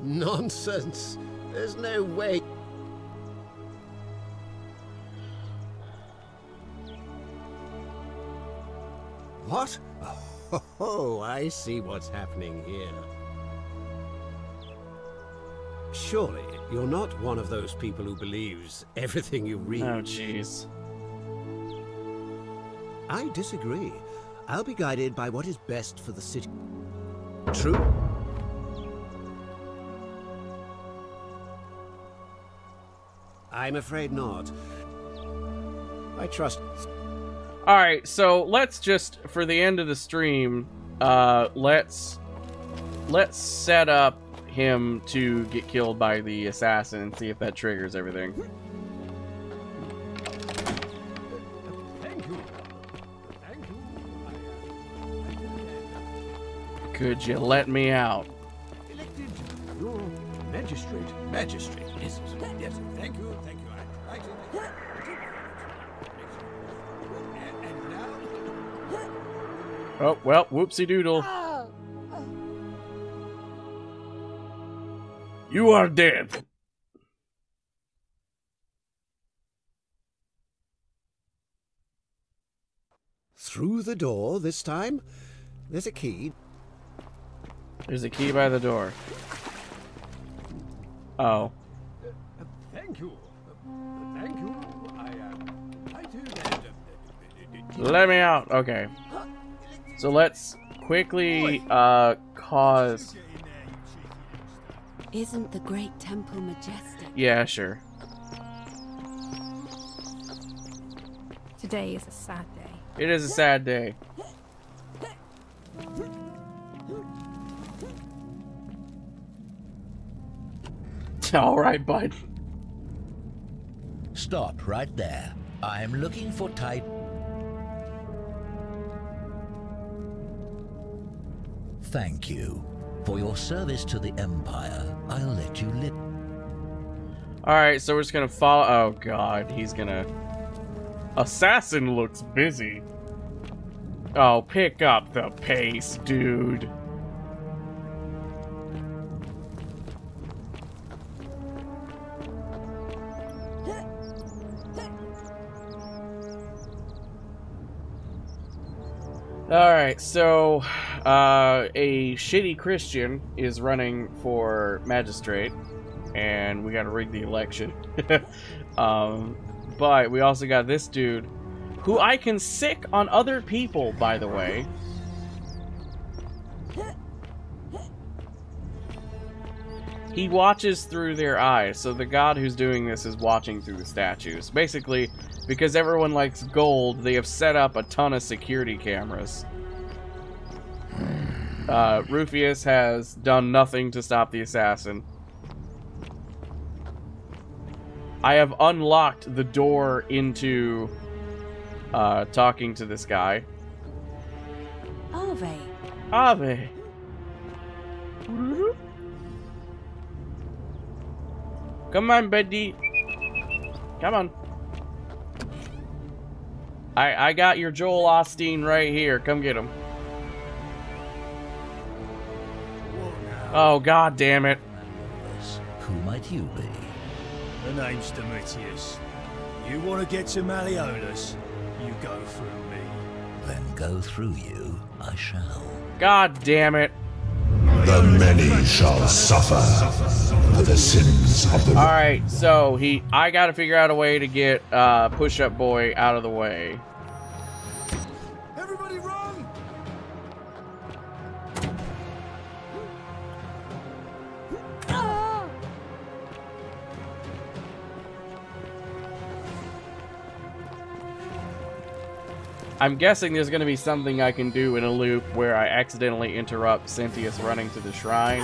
Nonsense. There's no way. What? Oh, I see what's happening here. Surely, you're not one of those people who believes everything you read. Oh, jeez. I disagree. I'll be guided by what is best for the city. True. I'm afraid not. I trust. All right, so let's just for the end of the stream, uh, let's let's set up him to get killed by the assassin and see if that triggers everything. Thank you. Thank you. Could you let me out? Elected your magistrate. Magistrate. Yes. Yes. Thank you. Thank you. I tried to. And, and now. Oh well, whoopsie doodle. Ah! You are dead. Through the door this time? There's a key. There's a key by the door. Oh. Thank you. Thank you. I am delighted and. uh, Let me out. Okay. So let's quickly uh cause Isn't the great temple majestic? Yeah, sure. Today is a sad day. It is a sad day. All right, bud. Stop right there. I'm looking for type. Thank you. For your service to the Empire, I'll let you live. All right, so we're just gonna follow. Oh God, he's gonna. Assassin looks busy. Oh, pick up the pace, dude. All right, so uh, a shitty Christian is running for magistrate, and we got to rig the election. um, but we also got this dude, who I can sick on other people, by the way. He watches through their eyes, so the god who's doing this is watching through the statues. Basically, because everyone likes gold, they have set up a ton of security cameras. Uh, Rufius has done nothing to stop the assassin. I have unlocked the door into uh, talking to this guy. Ave. Ave. Come on, Betty. Come on. I I got your Joel Osteen right here. Come get him. Oh god damn it. Who might you be? The name's Domitius. You want to get to Malleolus? You go through me. Then go through you, I shall. God damn it. The many shall suffer for the sins of the All right, so he I got to figure out a way to get uh push up boy out of the way. I'm guessing there's going to be something I can do in a loop where I accidentally interrupt Sentius running to the shrine,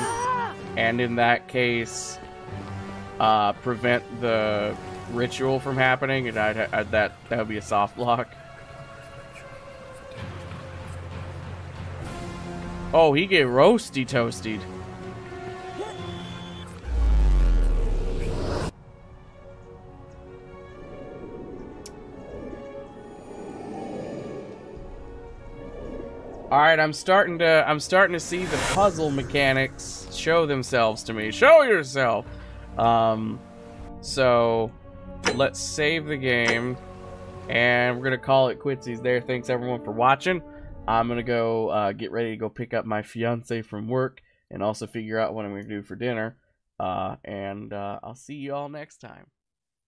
and in that case, uh, prevent the ritual from happening, and I'd, I'd, that that would be a soft block. Oh, he get roasty toasted. All right, I'm starting to I'm starting to see the puzzle mechanics show themselves to me. Show yourself. Um, so let's save the game, and we're gonna call it quitsies there. Thanks everyone for watching. I'm gonna go uh, get ready to go pick up my fiance from work, and also figure out what I'm gonna do for dinner. Uh, and uh, I'll see you all next time.